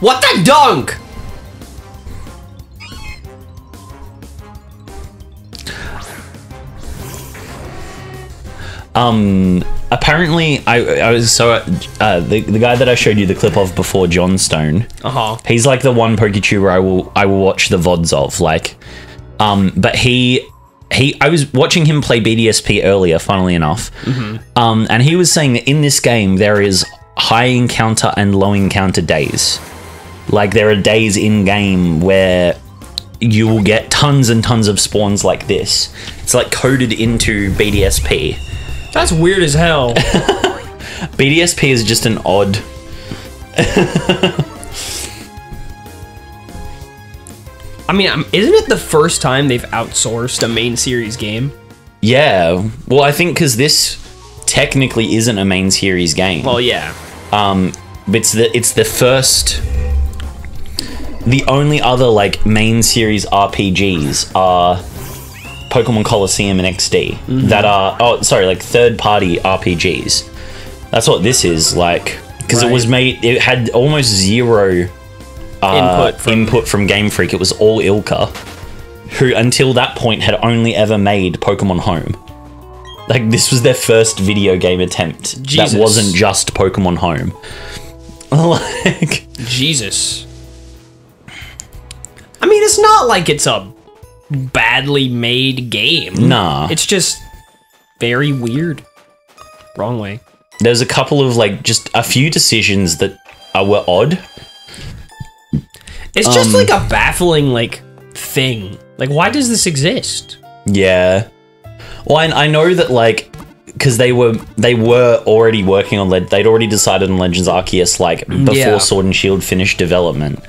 What the dunk? Um, apparently, I I was so uh, the the guy that I showed you the clip of before, John Stone. Uh huh. He's like the one PokeTuber I will I will watch the vods of. Like, um, but he he I was watching him play BDSP earlier, funnily enough. Um, and he was saying that in this game there is high encounter and low encounter days. Like there are days in game where you will get tons and tons of spawns like this. It's like coded into BDSP. That's weird as hell. BDSP is just an odd. I mean, um, isn't it the first time they've outsourced a main series game? Yeah. Well, I think because this technically isn't a main series game. Well, yeah. Um, but it's the it's the first. The only other like main series RPGs are Pokemon Colosseum and XD that are oh sorry like third party RPGs. That's what this is like because it was made. It had almost zero uh, Input from- input from Game Freak. It was all ILCA, who until that point had only ever made Pokemon Home. Like this was their first video game attempt Jesus. that wasn't just Pokemon Home. like Jesus. I mean, it's not like it's a badly made game. Nah. It's just very weird. Wrong way. there's a couple of like just a few decisions that uh, were odd. It's just Um, like a baffling like thing. Like, why does this exist? Yeah. Well, I, I know that like because they were they were already working on Le- they'd already decided on Legends Arceus like before Yeah. Sword and Shield finished development.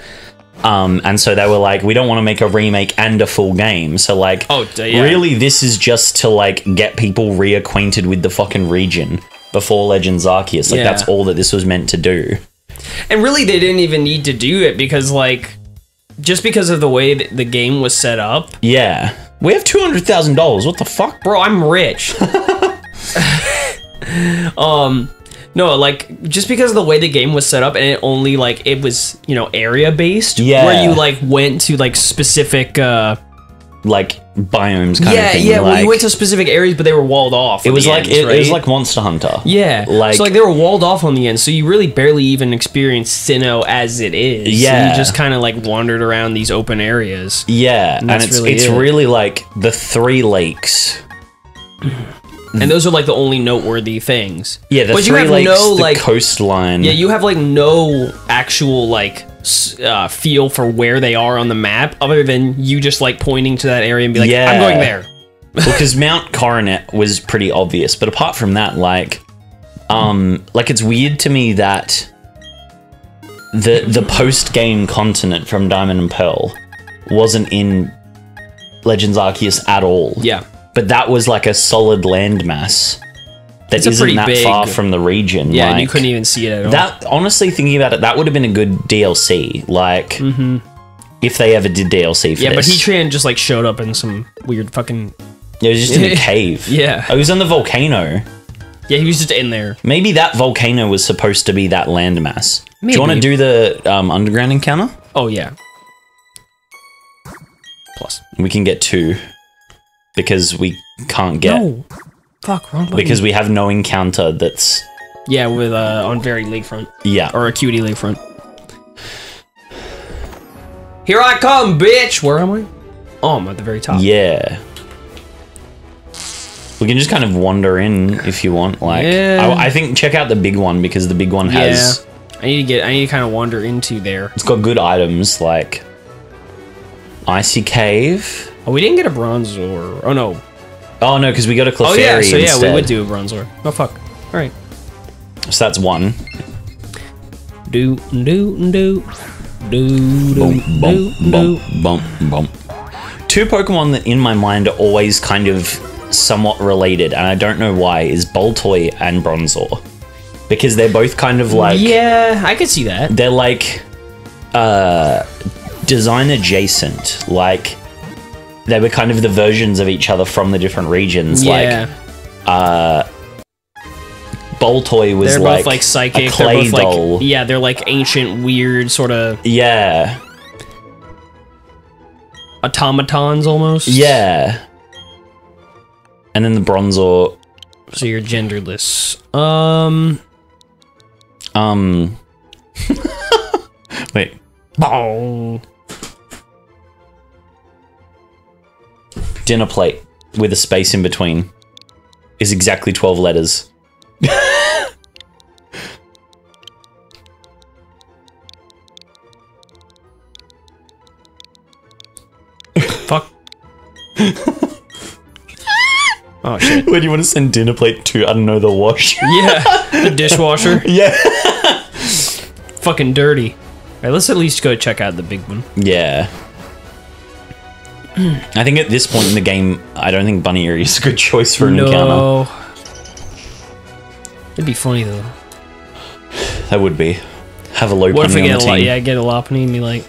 Um, and so they were like, we don't want to make a remake and a full game. So like, Oh, yeah. really, this is just to like get people reacquainted with the fucking region before Legends Arceus. Like Yeah. that's all that this was meant to do. And really, they didn't even need to do it because, like, just because of the way that the game was set up, Yeah, we have two hundred thousand dollars. What the fuck? bro, I'm rich. um, no, like just because of the way the game was set up, and it only like it was you know area based, Yeah. where you like went to like specific. uh Like biomes kind Yeah, of thing. yeah. well, like- you went to specific areas, but they were walled off. It was like ends, it, it was like Monster Hunter. Yeah, like- so like they were walled off on the end, so you really barely even experienced Sinnoh as it is. Yeah. you just kind of like wandered around these open areas. Yeah, and, that's it's really it's it. really like the three lakes. And those are like the only noteworthy things. Yeah, the but you have lakes, no the like, coastline. yeah, you have like no actual like uh, feel for where they are on the map, other than you just like pointing to that area and be like, Yeah. "I'm going there." because Mount Coronet was pretty obvious, but apart from that, like, um, like it's weird to me that the the post game continent from Diamond and Pearl wasn't in Legends Arceus at all. Yeah, but that was like a solid landmass that isn't that big- far from the region. yeah, and you couldn't even see it at all. That honestly, thinking about it, that would have been a good DLC. Like, if they ever did DLC for Mm-hmm. yeah, but this. Heatran just like showed up in some weird fucking. it was just in a cave. Yeah. it was in the volcano. Yeah, he was just in there. Maybe that volcano was supposed to be that landmass. Do you want to do the um, underground encounter? Oh yeah. Plus. We can get two because we can't get No. Fuck, wrong button. because we have no encounter that's yeah, with uh on Valor Lakefront. yeah. or Acuity front. Here I come, bitch. Where am I? Oh, I'm at the very top. Yeah. We can just kind of wander in if you want. Like, Yeah. I, I think check out the big one because the big one has I need to get. I need to kind of wander into there. it's got good items like icy cave. Oh, we didn't get a bronzor. Oh no. Oh no, because we got a Clefairy Oh yeah. So yeah, instead. we would do a bronzor. Oh fuck. All right. So that's one. Do do do do do Bump, do bump, do. bump, bump, bump. Two Pokemon that in my mind are always kind of somewhat related, and I don't know why, is Baltoy and Bronzor. Because they're both kind of like yeah, I could see that. they're like uh design adjacent like they were kind of the versions of each other from the different regions Yeah. like Baltoy was They're like both like psychic. a clay they're both doll. like yeah, they're like ancient, weird sort of yeah, automatons almost. yeah. And then the Bronzor, So you're genderless. Um. um, wait, Bong. Dinner plate with a space in between is exactly twelve letters. Fuck. oh shit. Where do you want to send dinner plate to? I don't know the wash. Yeah, the dishwasher. yeah. Fucking dirty. Alright, let's at least go check out the big one. Yeah. I think at this point in the game, I don't think Buneary is a good choice for an encounter. No. It'd be funny though. That would be. Have a low What if punny I get a lot? team. Yeah, get a Lopunny and be like,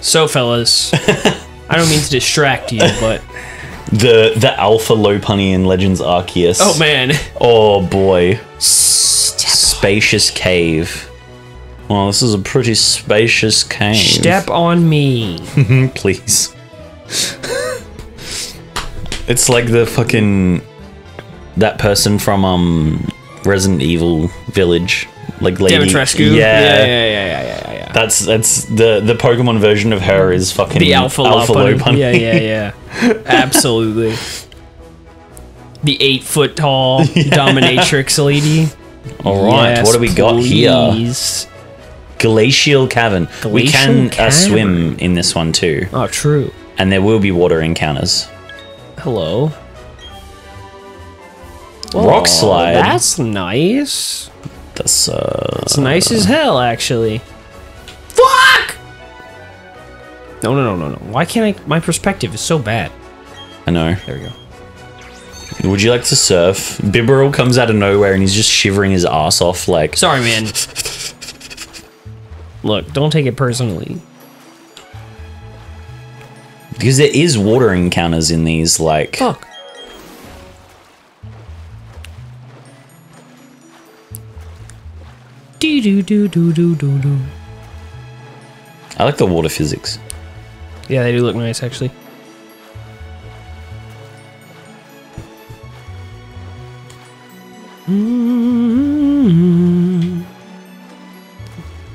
"So, fellas, I don't mean to distract you, but The the alpha Lopunny in Legends Arceus. oh man, Oh boy. Spacious cave. Well, this is a pretty spacious cave. step on me." please. It's like the fucking that person from um Resident Evil Village, like Lady. Dimitrescu. Yeah. yeah, yeah, yeah, yeah, yeah, yeah. That's that's the the Pokemon version of her is fucking The alpha, alpha Lopunny. Yeah, yeah, yeah. Absolutely. The eight foot tall dominatrix lady. All right, Yes, what do we got here? Glacial Cavern. we Glacial can uh, swim in this one too, Oh, true. and there will be water encounters. Hello. Rock Oh, slide. That's nice. That's uh, It's nice as hell, actually. Fuck! No, no, no, no, no. Why can't I? My perspective is so bad. I know. There we go. Would you like to surf? Bibarel comes out of nowhere and he's just shivering his ass off like Sorry, man. Look, don't take it personally. Because there is water encounters in these like Fuck. Do do do do do do do. I like the water physics. Yeah, they do look nice, actually. Hmm.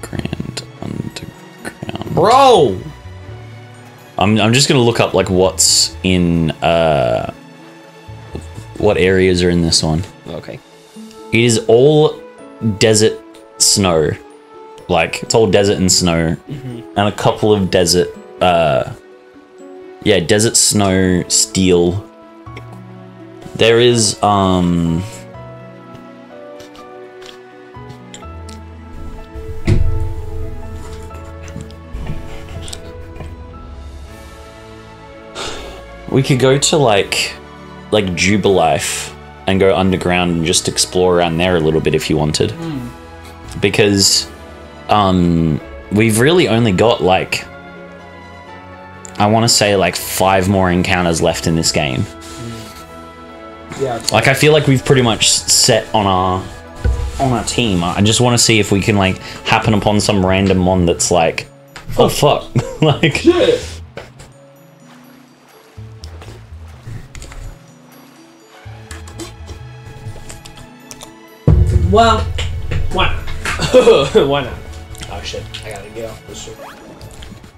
Grand underground. Bro! I'm I'm just gonna look up like what's in uh what areas are in this one. Okay. It is all desert snow. Like it's all desert and snow. And a couple of desert uh yeah, desert snow steel. There is um We could go to like like Jubilife and go underground and just explore around there a little bit if you wanted. Because um we've really only got like I want to say like 5 more encounters left in this game. Yeah. Like I feel like we've pretty much set on our on our team. I just want to see if we can like happen upon some random one that's like oh fuck. like Well, why not? why not? Oh shit, I gotta get off this shit.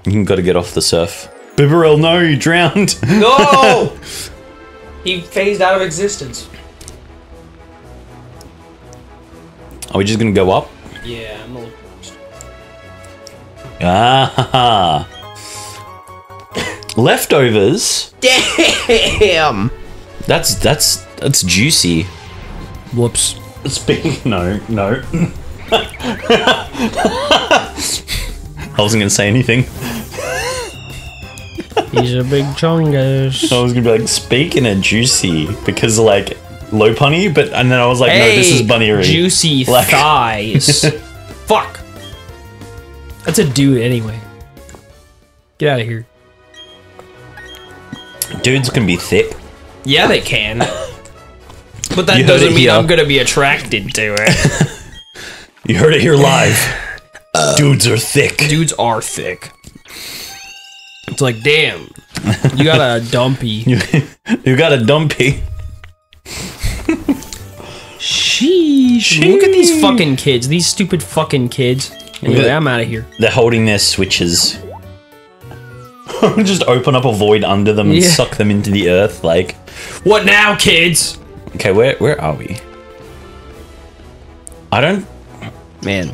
you got to get off the surf. Bibarel, no, you drowned. No! he phased out of existence. Are we just going to go up? Yeah, I'm a little Ah. Leftovers. Damn! That's that's that's juicy. Whoops. Speaking no, no. I wasn't gonna say anything. He's a big chungus. I was gonna be like, speaking of juicy, because like Lopunny, but and then I was like, no, this is bunny Juicy Like- thighs. Fuck. That's a dude anyway. Get out of here. Dudes can be thick. Yeah, they can. But that You doesn't mean here. I'm gonna be attracted to it. You heard it here live. Uh, dudes are thick. Dudes are thick. It's like, damn, you got a dumpy. You got a dumpy. Sheesh. Look at these fucking kids. These stupid fucking kids. Anyway, I'm out of here. They're holding their switches. Just open up a void under them and Yeah. suck them into the earth. Like, What now, kids? Okay, where where are we? I don't. Man,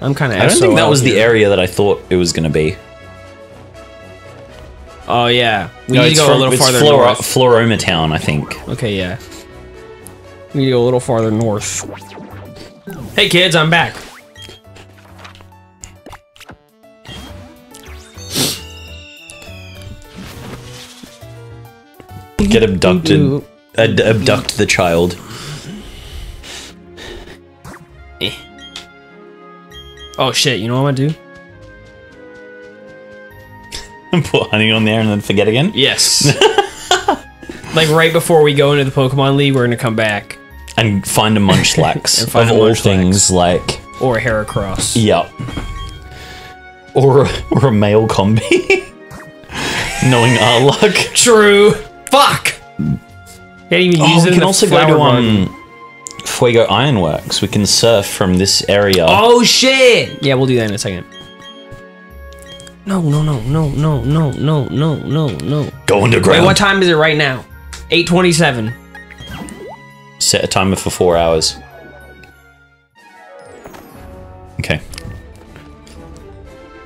I'm kind of. I don't think that was the area that I thought it was gonna be. Oh yeah, we No, need to go from a little farther Flora- north. Floaroma Town, I think. Okay, yeah. We need to go a little farther north. Hey kids, I'm back. Get abducted. Ad- abduct the child. Eh? Oh shit, you know what I'm gonna do? Put honey on there and then forget again. Yes. like right before we go into the Pokemon League, we're gonna come back. And find a Munchlax. And find of all Munchlax. things, like. Or a Heracross. Yup. Or a, or a male Combee. Knowing our luck. True. Fuck. Can't even Oh, use we it in can also go to garden. um, Fuego Ironworks. We can surf from this area. Oh shit! Yeah, we'll do that in a second. No, no, no, no, no, no, no, no, no, no. Go underground. Wait, what time is it right now? 827. Set a timer for four hours. Okay.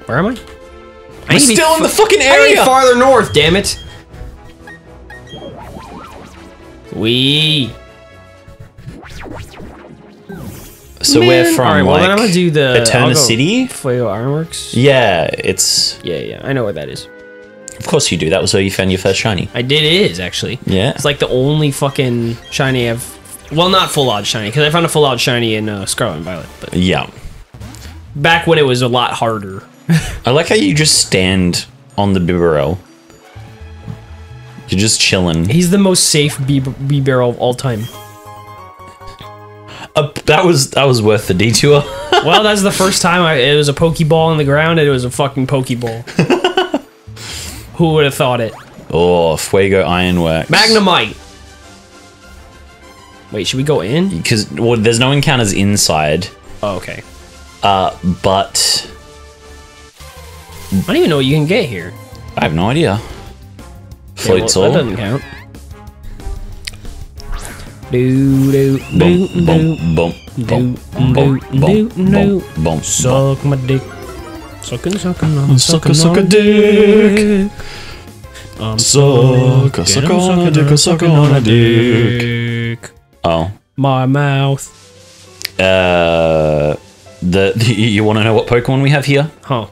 Where am I? I We're be still in the fucking I need area. farther north, damn it. We. So we're from well like then I'm gonna do the Eterna City. Fuego Ironworks. Yeah, it's Yeah, yeah, I know where that is. of course you do. That was where you found your first shiny. I did. It is actually. Yeah. It's like the only fucking shiny I've. Well, not full out shiny because I found a full out shiny in uh, Scarlet and Violet, but Yeah. back when it was a lot harder. I like how you just stand on the Bibarel. You're just chilling. He's the most safe bee, bee barrel of all time. Uh, that was that was worth the detour. well, that's the first time I, it was a Pokeball in the ground and it was a fucking Pokeball. Who would have thought it? oh, Fuego Ironworks. Magnemite! Wait, should we go in? Because well, there's no encounters inside, Oh, okay. uh, but I don't even know what you can get here. I have no idea. Yeah, well, that doesn't count. Do do do do. bump, bump, bump, do, bump, do, bump, do, bump, bump, Suck my dick. Sucking, sucking Suck a- sucking suck a dick. I'm Suck suck on a dick, I'm sucking sucking on a dick. Oh, My mouth. uh, the, the you want to know what Pokemon we have here? Huh.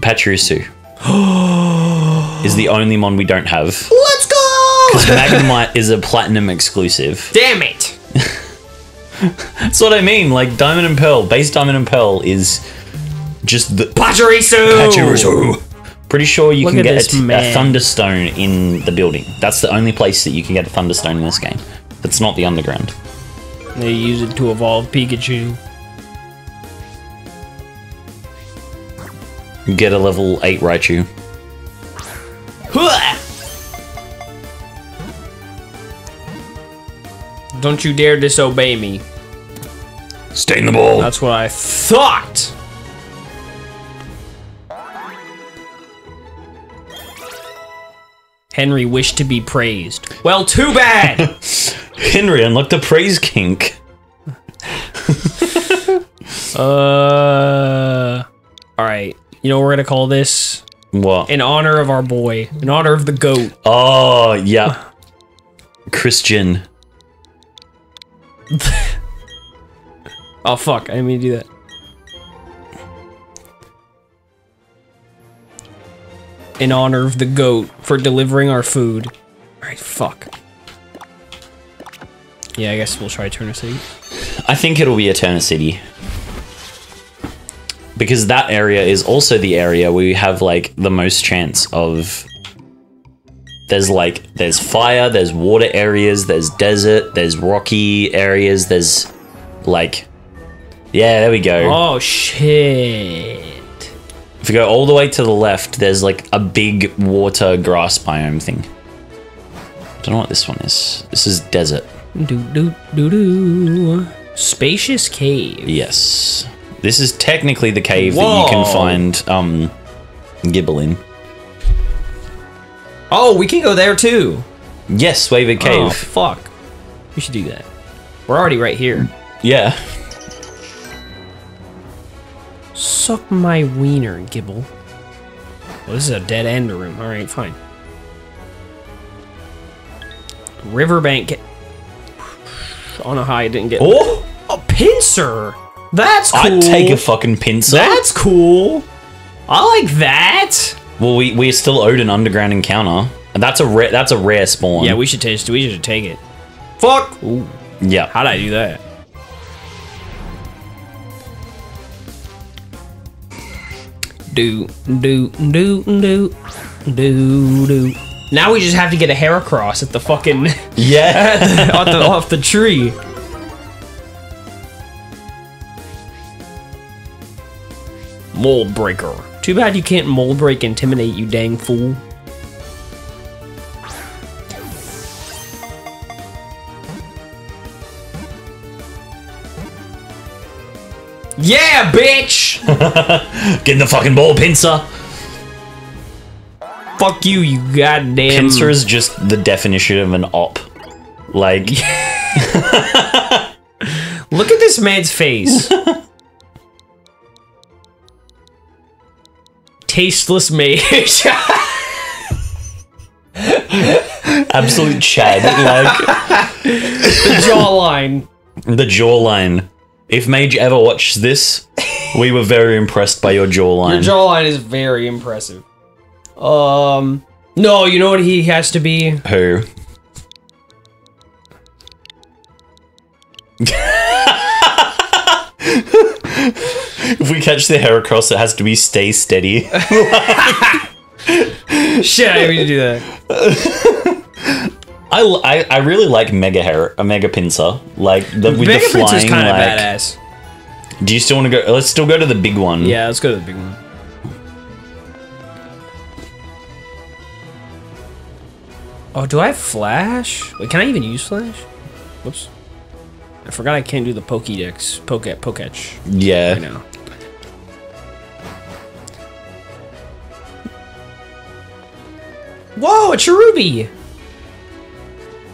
Pachirisu is the only one we don't have. Let's go! Because Magnemite is a platinum exclusive. Damn it! That's what I mean. Like Diamond and Pearl, base Diamond and Pearl is just the Pachirisu! Pachirisu. Pretty sure you Look can get this a, a. Thunderstone in the building. That's the only place that you can get a Thunderstone in this game. That's not the underground. They use it to evolve Pikachu. Get a level 8 Raichu. Don't you dare disobey me. Stay in the ball. That's what I thought! Henry wished to be praised. Well, too bad! Henry unlocked the praise kink. uh. Alright. You know what we're gonna call this? What? In honor of our boy. In honor of the goat. Oh, yeah. Christian. Oh, fuck. I didn't mean to do that. In honor of the goat for delivering our food. Alright, fuck. Yeah, I guess we'll try Turner City. I think it'll be Eterna City. Because that area is also the area where you have like the most chance of There's like there's fire, there's water areas, there's desert, there's rocky areas, there's like yeah, there we go. Oh shit. If you go all the way to the left, there's like a big water grass biome thing. Don't know what this one is. This is desert. Do do do do. Spacious cave. Yes. This is technically the cave that you can find um Gible in. Oh, we can go there too. Yes, Wayward Oh Cave. fuck. We should do that. We're already right here. Yeah. Suck my wiener, Gible. Well, this is a dead end room. All right, fine. Riverbank. ca- I don't know how I didn't get. Oh, a Pinsir. That's cool. I'd take a fucking Pinsir. That's cool. I like that. well, we we're still owed an underground encounter. And that's a rare that's a rare spawn. Yeah, we should taste. We should take it. Fuck. Ooh. yeah. How'd I do that? Do do do do do do. Now we just have to get a Heracross at the fucking Yeah. the off the tree. Mold breaker. Too bad you can't mold break intimidate, you dang fool. Yeah, bitch! Get in the fucking ball Pinsir. Fuck you, you goddamn. Pinsir is just the definition of an op. Like Look at this man's face. Tasteless mage. absolute Chad. Like the jawline. the jawline. If Mage ever watched this, we were very impressed by your jawline. Your jawline is very impressive. Um, no, you know what he has to be? Who? if we catch the Heracross, it has to be stay steady. Shit, I didn't mean to do that. I, I, I really like Mega Hair, a Mega Pinsir, like the with Mega the is flying. kind of like, badass. do you still want to go? Let's still go to the big one. Yeah, let's go to the big one. Oh, do I have flash? Wait, can I even use flash? Whoops. I forgot I can't do the Pokédex. Poke Poketch yeah. right now. Whoa, a Cherubi!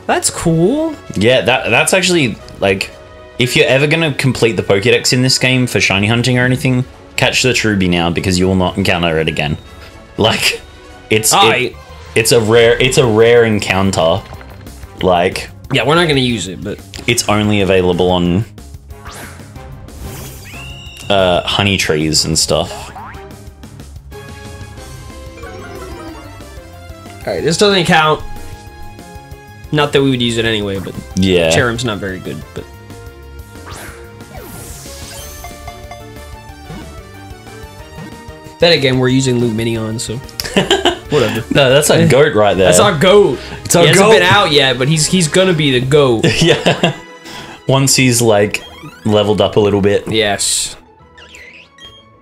That's cool. Yeah, that that's actually like if you're ever gonna complete the Pokédex in this game for shiny hunting or anything, catch the Cherubi now because you will not encounter it again. Like it's it- it's a rare it's a rare encounter. Like Yeah, we're not gonna use it, but it's only available on uh honey trees and stuff. Alright, this doesn't count. Not that we would use it anyway, but Yeah. Cherrim's not very good, but. Then again, we're using Lumineon, so whatever. No, that's our goat right there. That's our goat. It's our he hasn't goat. been out yet, but he's he's gonna be the goat. yeah. Once he's like leveled up a little bit, yes.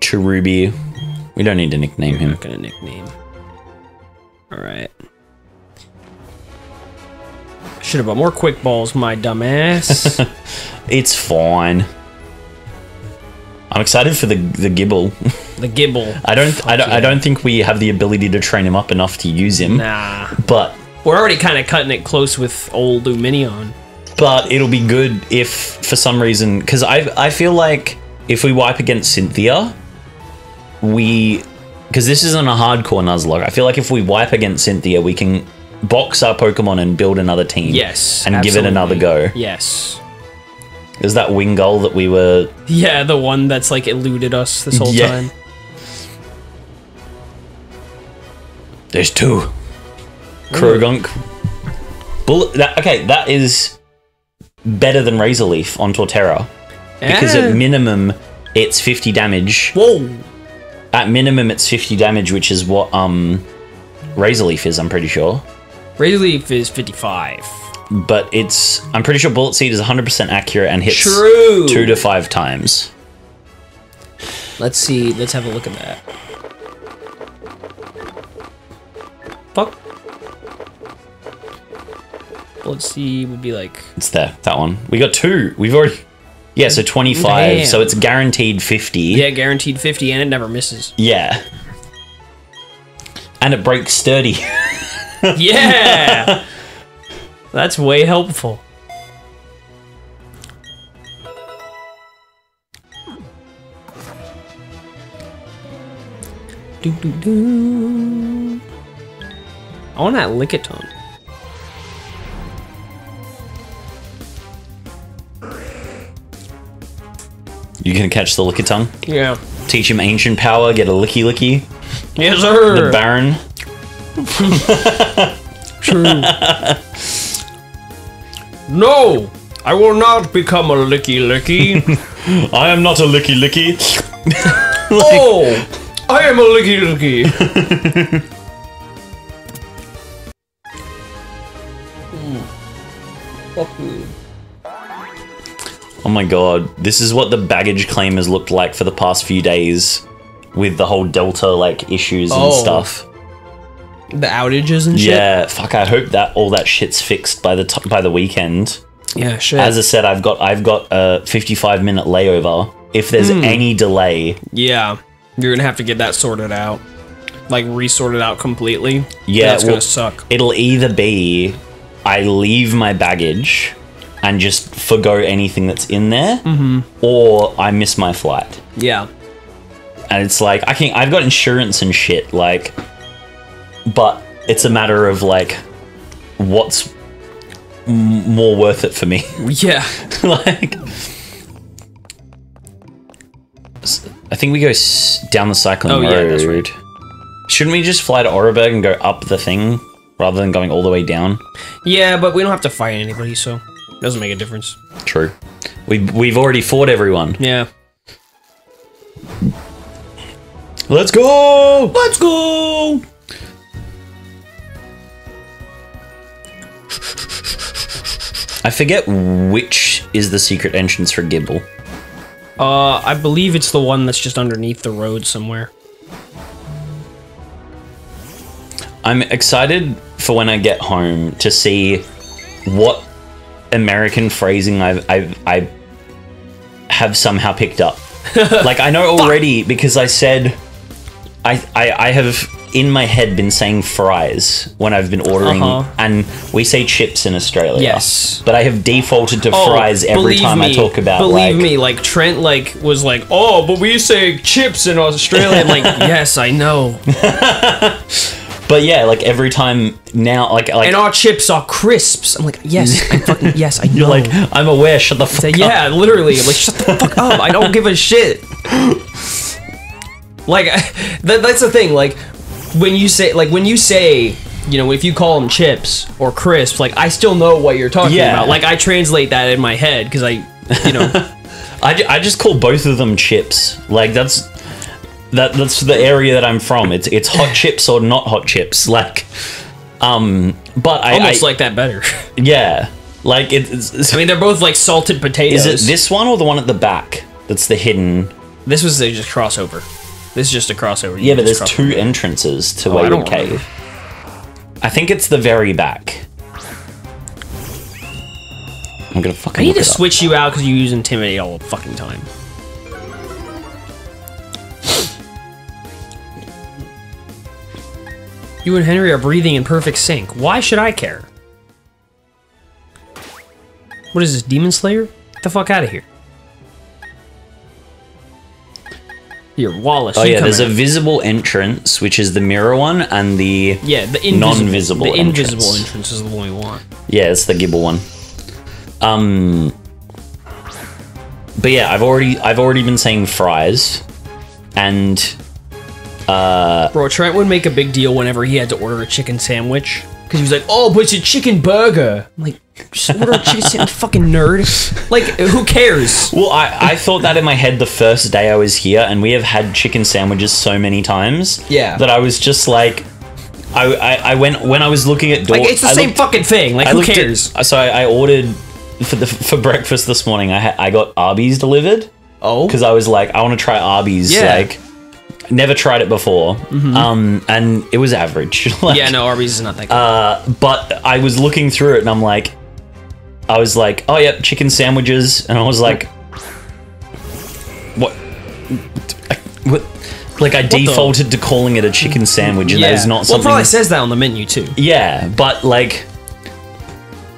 Cherubi. We don't need to nickname him. Not gonna nickname. All right. Should have bought more quick balls, my dumbass. It's fine. I'm excited for the the Gible. the Gible. I don't I don't I don't think we have the ability to train him up enough to use him. Nah. But We're already kind of cutting it close with old Lumineon. but it'll be good if for some reason because I I feel like if we wipe against Cynthia, we because this isn't a hardcore Nuzlocke. I feel like if we wipe against Cynthia, we can box our Pokemon and build another team. Yes. and give it another go. Yes. There's that Wingull that we were Yeah, the one that's like eluded us this whole Yeah. time. There's two. Croagunk. Bullet. That, okay, that is better than Razor Leaf on Torterra because Eh. at minimum it's 50 damage. Whoa. At minimum it's 50 damage, which is what um Razor Leaf is. I'm pretty sure. Razor Leaf is 55. but it's I'm pretty sure Bullet Seed is 100% accurate and hits True. two to five times. Let's see. Let's have a look at that. Fuck. Let's see. Would be like It's there, that one. We got two. We've already yeah, so 25. Damn. So it's guaranteed 50. yeah, guaranteed 50, and it never misses. Yeah. And it breaks sturdy. Yeah. That's way helpful. Do, do, do. I want that Lickitung. You can catch the Lickitung? Yeah. teach him ancient power, get a Lickilicky. Yes, sir. The Baron. True. no, I will not become a Lickilicky. I am not a Lickilicky. oh, I am a Lickilicky. Hmm. Oh my god, this is what the baggage claim has looked like for the past few days with the whole Delta like issues and Oh. stuff. The outages and shit. Yeah, fuck. I hope that all that shit's fixed by the t- by the weekend. Yeah, shit. As I said, I've got I've got a 55 minute layover. If there's Hmm. any delay, yeah, you're gonna have to get that sorted out, like resorted out completely. Yeah, that's well- gonna suck. it'll either be I leave my baggage and just forgo anything that's in there, Mm-hmm. or I miss my flight. Yeah, And it's like I can I've got insurance and shit, like, but it's a matter of like, what's m- more worth it for me? yeah. like, I think we go s- down the cycling Oh, road. yeah, that's right. Shouldn't we just fly to Oreburgh and go up the thing rather than going all the way down? Yeah, but we don't have to fight anybody, so doesn't make a difference. True. We we've already fought everyone. Yeah. Let's go. Let's go. I forget which is the secret entrance for Gible. Uh, I believe it's the one that's just underneath the road somewhere. I'm excited for when I get home to see what American phrasing I've, I've I have somehow picked up. like I know already because I said I, I I have in my head been saying fries when I've been ordering Uh-huh. and we say chips in Australia. Yes. But I have defaulted to fries every Oh, time I talk about Believe like me, like Trent, like was like, oh, but we say chips in Australia. I'm like, yes, I know. But yeah, like every time now like like And our chips are crisps. I'm like, yes, I fucking yes, I know. you're like I'm aware, shut the fuck up. yeah, literally. I'm like, shut the fuck up. I don't give a shit. Like, that, that's the thing. Like, when you say, like, when you say, you know, if you call them chips or crisps, like, I still know what you're talking Yeah. about. Like, I translate that in my head because I, you know, I, I just call both of them chips. Like that's that that's the area that I'm from. It's it's hot chips or not hot chips. Like um but I, almost I- like that better. yeah. Like it, it's, I mean, they're both like salted potatoes. is it this one or the one at the back that's the hidden? This was a just crossover. This is just a crossover. Yeah, but there's two entrances to Oh, I Wayward don't Cave. remember. I think it's the very back. I'm gonna fucking I need to it up. switch you out because you use intimidate all the fucking time. You and Henry are breathing in perfect sync. Why should I care? What is this, Demon Slayer? Get the fuck out of here. Here, Wallace. Oh yeah, there's a visible entrance, which is the mirror one, and the yeah, the invisible, non-visible The invisible entrance. entrance is the one we want. Yeah, it's the Gible one. Um, but yeah, I've already I've already been saying fries, and Uh, Bro, Trent would make a big deal whenever he had to order a chicken sandwich. Because he was like, oh, but it's a chicken burger. I'm like, just order a chicken sandwich, fucking nerd. Like, who cares? well, I I thought that in my head the first day I was here, and we have had chicken sandwiches so many times. Yeah. That I was just like, I, I I went when I was looking at door. Like it's the I same looked- fucking thing. Like I who looked at- cares? Uh, so I, I ordered for the for breakfast this morning. I ha- I got Arby's delivered oh, because I was like, I want to try Arby's. Yeah. Like, never tried it before. Um, and it was average. Like, yeah, no, Arby's is not that good. Uh, but I was looking through it and I'm like, I was like, oh yeah, chicken sandwiches, and I was like, what? What? Like I the- defaulted to calling it a chicken sandwich, and yeah. that is not something. well, probably says that on the menu too. yeah, but like,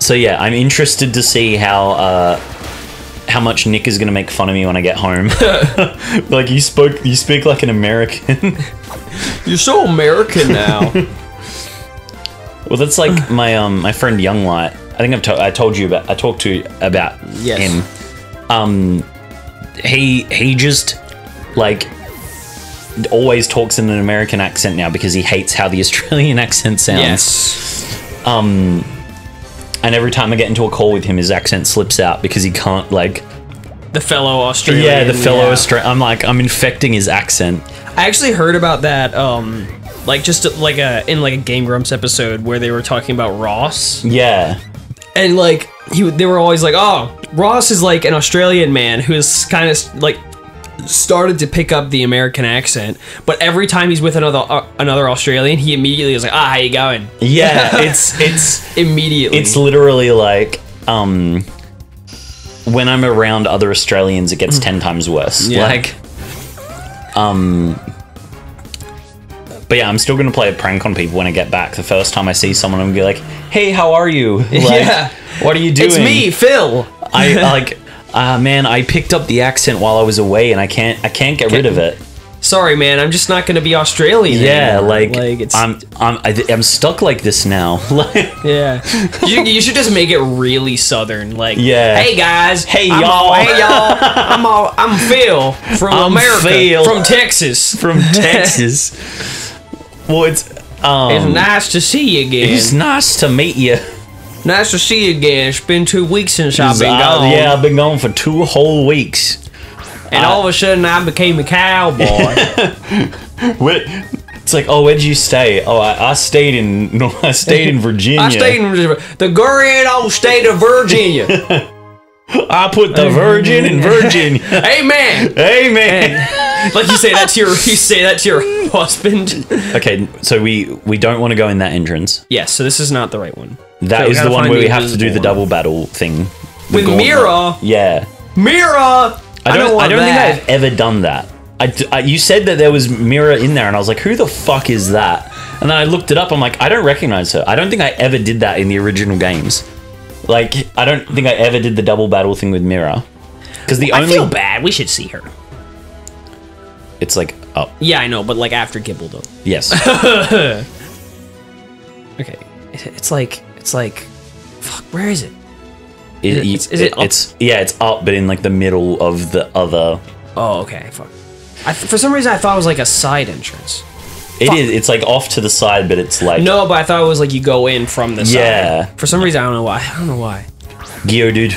so yeah, I'm interested to see how uh, how much Nick is gonna make fun of me when I get home. like you spoke, you speak like an American. You're so American now. Well, that's like my um my friend Younglight. I think I've to- I told you about I talked to about Yes. him. Um, he he just like always talks in an American accent now because he hates how the Australian accent sounds. yes. Um, and every time I get into a call with him, his accent slips out because he can't like. The fellow Australian. Yeah, the fellow yeah. Australian. I'm like I'm infecting his accent. I actually heard about that. Um, like just like a in like a Game Grumps episode where they were talking about Ross, Yeah. and like he, they were always like, "Oh, Ross is like an Australian man who is kind of like started to pick up the American accent, but every time he's with another uh, another Australian, he immediately is like, "Ah, how you going?" Yeah. it's it's Immediately. it's literally like um when I'm around other Australians, it gets ten times worse. Yeah. Like, um, but yeah, I'm still gonna play a prank on people when I get back. The first time I see someone, I'm gonna be like, "Hey, how are you? Like, Yeah. what are you doing?" it's me, Phill. I like, uh, man, I picked up the accent while I was away, and I can't, I can't get rid of it. Sorry, man. I'm just not gonna be Australian. Yeah, anymore. like, like it's I'm, I'm, I, I'm stuck like this now. Like, Yeah, you, you should just make it really southern. Like, Yeah. hey guys, Hey, y'all. all- hey y'all, I'm all, I'm Phill from I'm America, Phill. from Texas. from Texas. well, it's um, It's nice to see you again. it's nice to meet you. Nice to see you again. It's been two weeks since I've been gone. yeah, I've been gone for two whole weeks. and all of a sudden I became a cowboy. What? It's like, oh, where'd you stay? Oh, I, I stayed in, no, I stayed in Virginia. I stayed in the grand old state of Virginia. I put the virgin in Virginia. Amen. Amen. like you say that to your, you say that to your husband. Okay, so we we don't want to go in that entrance. Yes, so this is not the right one. That So is the one where the we have to do the double battle thing. With gauntlet. Mira. Yeah. Mira. I don't, I want don't, think. I've ever done that. I, d- I- you said that there was Mira in there, and I was like, who the fuck is that? And then I looked it up. I'm like, I don't recognize her. I don't think I ever did that in the original games. Like, I don't think I ever did the double battle thing with Mira. Because the I only feel bad. We should see her. it's like oh Yeah, I know, but like after Gible though. yes Okay, it's like it's like, fuck. Where is it? It- it- you- is- is it up? it's yeah it's up but in like the middle of the other Oh, okay. Fuck. I, for some reason, I thought it was like a side entrance. It is. It's like off to the side, but it's like No, but I thought it was like you go in from the side. Yeah. For some reason, I don't know why. I don't know why. Geodude.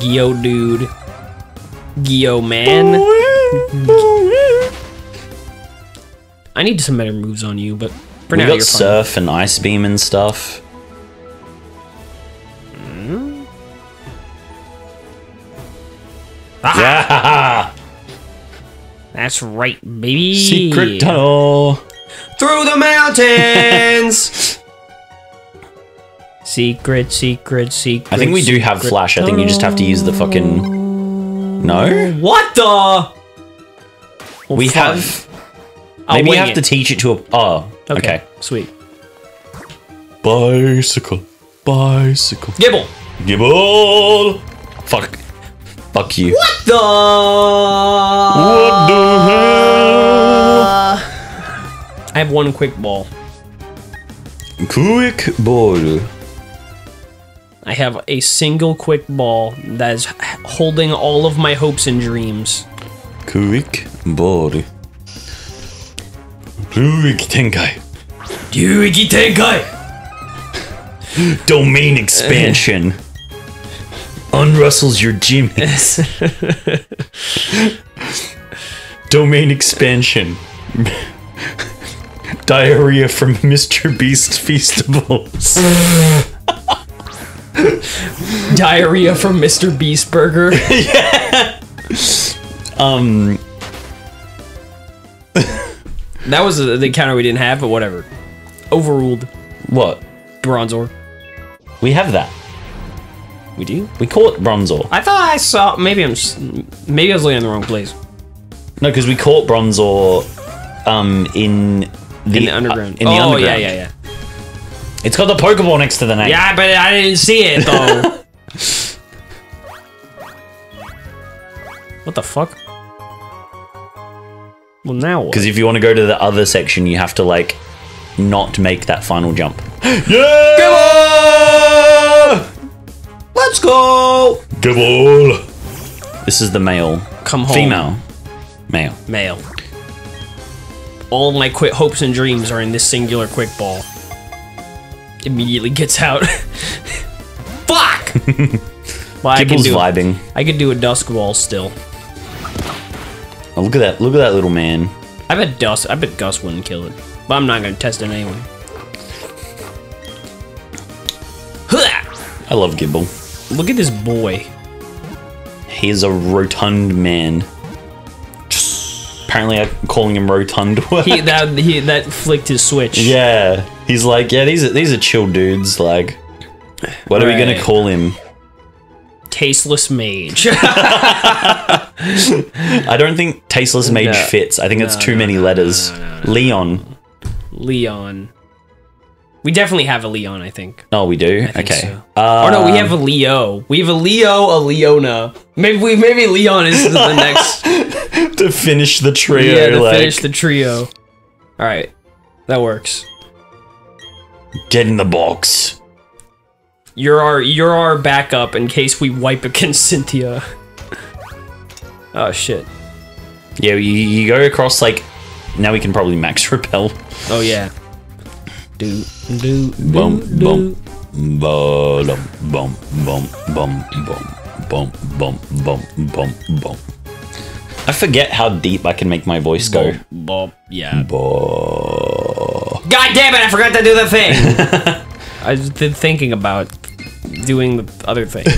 Geo dude. Geo man. I need some better moves on you, but for We now got you're fine. surf and ice beam and stuff. Yeah, That's right, baby. secret tunnel. through the mountains. secret, secret, secret. I think we do have secret flash. I think you just have to use the fucking. No, What the? Well, we fine. have. I'll Maybe you wing have it. to teach it to a. Oh, okay. Sweet. Bicycle, bicycle. Gible. Gible. Fuck. Fuck you. What The. What the hell? I have one quick ball. Quick ball. I have a single quick ball that is holding all of my hopes and dreams. Quick ball. Quick Tenkai. Ryoiki Tenkai! Domain expansion. Unrustles your Jimmys. Domain expansion. Diarrhea from Mr. Beast Feastables. Diarrhea from Mr. Beast Burger. um, that was the the counter we didn't have, but whatever. Overruled. what? Bronzor. We have that. We do? We call it Bronzor. I thought I saw. Maybe I'm. Maybe I was looking in the wrong place. No, because we caught Bronzor um, in the, In the underground. uh, in the oh underground. yeah, yeah, yeah. It's got the Pokeball next to the name. Yeah, but I didn't see it though. what the fuck? Well, now? Because if you want to go to the other section, you have to like not make that final jump. yeah! Let's go. Gible. This is the male. Come home. Female. Male. Male. All my quick hopes and dreams are in this singular quick ball. Immediately gets out. Fuck! well, I can Gible's do. vibing. I could do a dusk ball still. Oh, look at that! Look at that little man. I bet Dust. I bet Gus wouldn't kill it, but I'm not gonna test it anyway. I love Gible. Look at this boy. He is a rotund man. Apparently, I'm calling him rotund. He that he that flicked his switch. yeah, he's like, yeah, these are these are chill dudes. Like, what are we gonna call him? Tasteless mage. I don't think tasteless mage No. fits. I think it's too no, many no, letters. no, no, no. Leon. Leon. We definitely have a Leon, I think. Oh, we do. okay. so. Uh, or no, we have a Leo. We have a Leo, a Leona. Maybe we maybe Leon is the next. to finish the trio. yeah, to like, finish the trio. All right, that works. get in the box. You're our you're our backup in case we wipe against Cynthia. Oh shit. Yeah, you, you go across like. Now we can probably max repel. Oh yeah. Do do Bum, do, do. bum. Bum, bum, bum, bum, bum, bum, bum, bum, bum, bum. I forget how deep I can make my voice go. Bop, yeah. Bo- God damn it! I forgot to do the thing. I've been thinking about doing the other thing.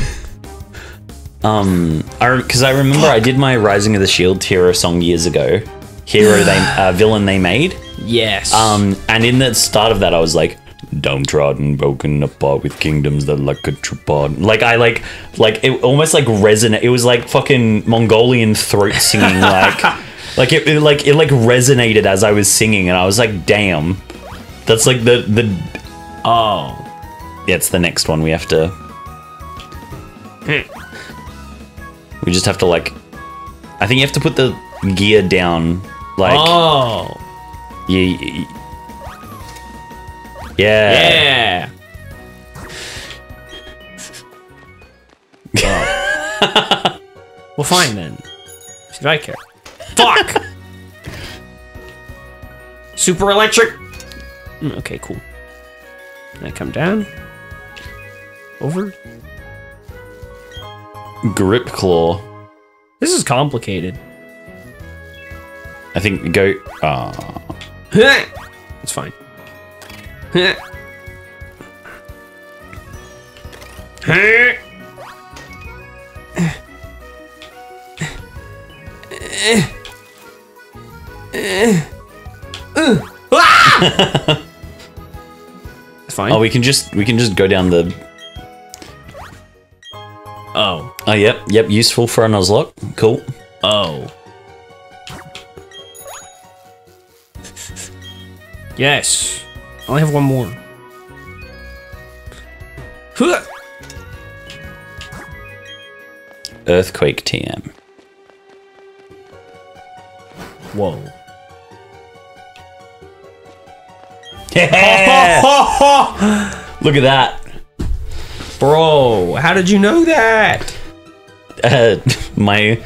Um, I because I remember I did my Rising of the Shield hero song years ago. Hero they uh, villain they made. Yes. Um, and in the start of that, I was like, downtrodden, broken apart with kingdoms that like a tripod. Like I like, like it almost like resonate. It was like fucking Mongolian throat singing, like, like it, it like it like resonated as I was singing, and I was like, damn, that's like the the. Oh. Yeah, it's the next one we have to. We just have to like. I think you have to put the gear down, like. Oh. yeah. Yeah. Oh. well, fine then. Should I care? Fuck. Super electric. Mm, Okay, cool. Can I come down? Over. Grip claw. This is complicated. I think go. Ah. It's fine. It's fine. Oh, we can just we can just go down the. Oh. Oh, yep, yep. Useful for a Nuzlocke. Cool. Oh. Yes. I only have one more. Earthquake TM. Whoa. Yeah. Look at that. Bro, how did you know that? Uh, my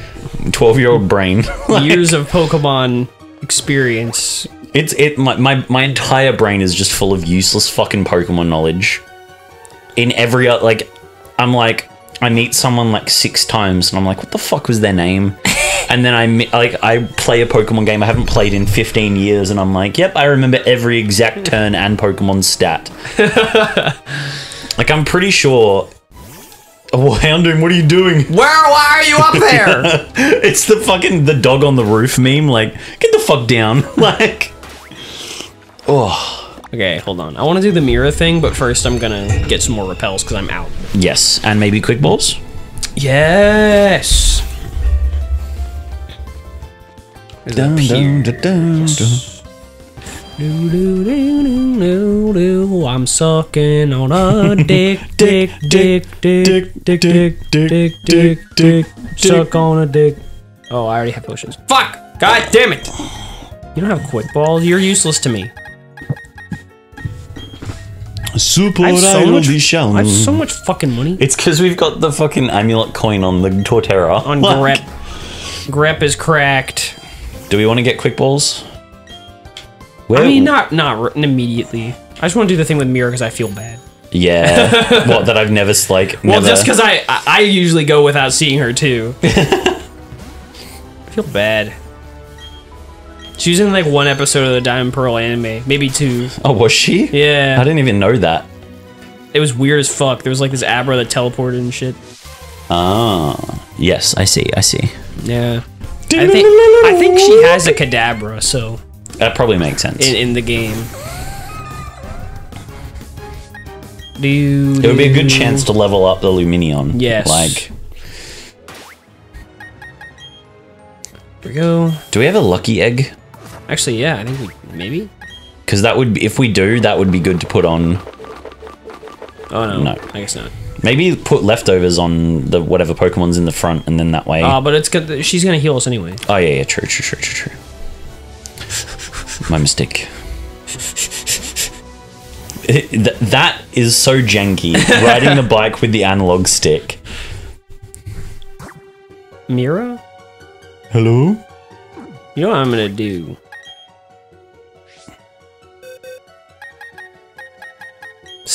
twelve-year-old brain. Years of Pokemon experience. It's it. My, my my entire brain is just full of useless fucking Pokemon knowledge. In every like, I'm like, I meet someone like six times, and I'm like, what the fuck was their name? and then I like I play a Pokemon game I haven't played in 15 years, and I'm like, yep, I remember every exact turn and Pokemon stat. like I'm pretty sure. Oh, Houndoom, what are you doing? Where? Why are you up there? it's the fucking the dog on the roof meme. Like, get the fuck down. Like, oh okay, hold on. I want to do the mirror thing, but first I'm gonna get some more repels because I'm out. yes, and maybe quick balls. Yes. Is that Pier- Do, do, do, do. I'm sucking on a dick, dick, dick, dick, dick, dick, dick, dick, dick, suck on a dick. Oh, I already have potions. Fuck! God damn it! You don't have quick balls. You're useless to me. Super I have so much. shown. I have so much fucking money It's because we've got the fucking amulet coin on the Torterra. on Like, Grep. Grep is cracked. Do we want to get quick balls? Where, I mean, not not immediately. I just want to do the thing with mirror because I feel bad. Yeah. what that I've never like. Well, never, just because I, I I usually go without seeing her too. I feel bad. She was in like one episode of the Diamond Pearl anime, maybe two. Oh, was she? Yeah, I didn't even know that. it was weird as fuck. There was like this Abra that teleported and shit. Ah. Yes, I see. I see. Yeah, I think I think she has a Kadabra, so That probably makes sense. in in the game. Do it would be a good chance to level up the Lumineon. Yes. Like, Here we go. do we have a lucky egg? Actually, yeah, I think we maybe. Because that would, be, if we do, that would be good to put on. Oh no, No. I guess not. Maybe put leftovers on the whatever Pokemon's in the front, and then that way. Uh, but it's good. She's gonna heal us anyway. oh yeah, yeah, true, true, true, true, true. My mistake. It- th- that is so janky. Riding the bike with the analog stick. Mira, Hello. you know what I'm gonna do?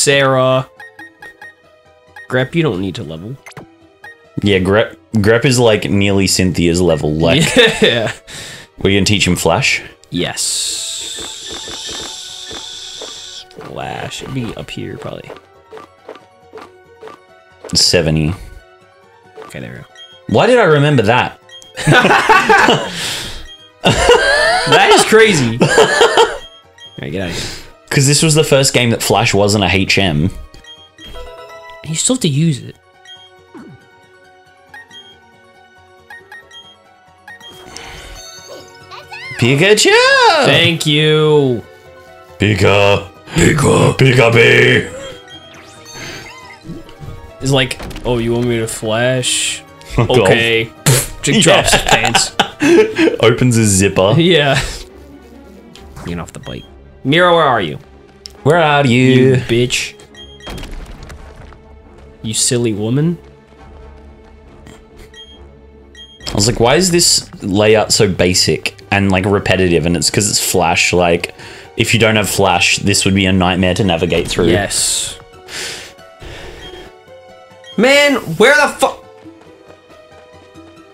Sarah, Grep, you don't need to level. Yeah, Grep. Grep is like nearly Cynthia's level. Like, Yeah. we're gonna teach him Flash. Yes. Flash. It'd be up here probably. Seventy. Okay, there we go. Why did I remember that? That is crazy. Alright, get out of here. Because this was the first game that Flash wasn't a HM. You still have to use it. Pikachu. Thank you. Pika. Pika. Pika Bee. It's like, oh, you want me to flash? Oh, God. Okay. Just drops his pants. Opens his zipper. Yeah. Getting off the bike. Mira, where are you? Where are You you? bitch. You silly woman. I was like, why is this layout so basic and like repetitive? And it's because it's Flash. Like, if you don't have Flash, this would be a nightmare to navigate through. Yes. Man, where the fuck?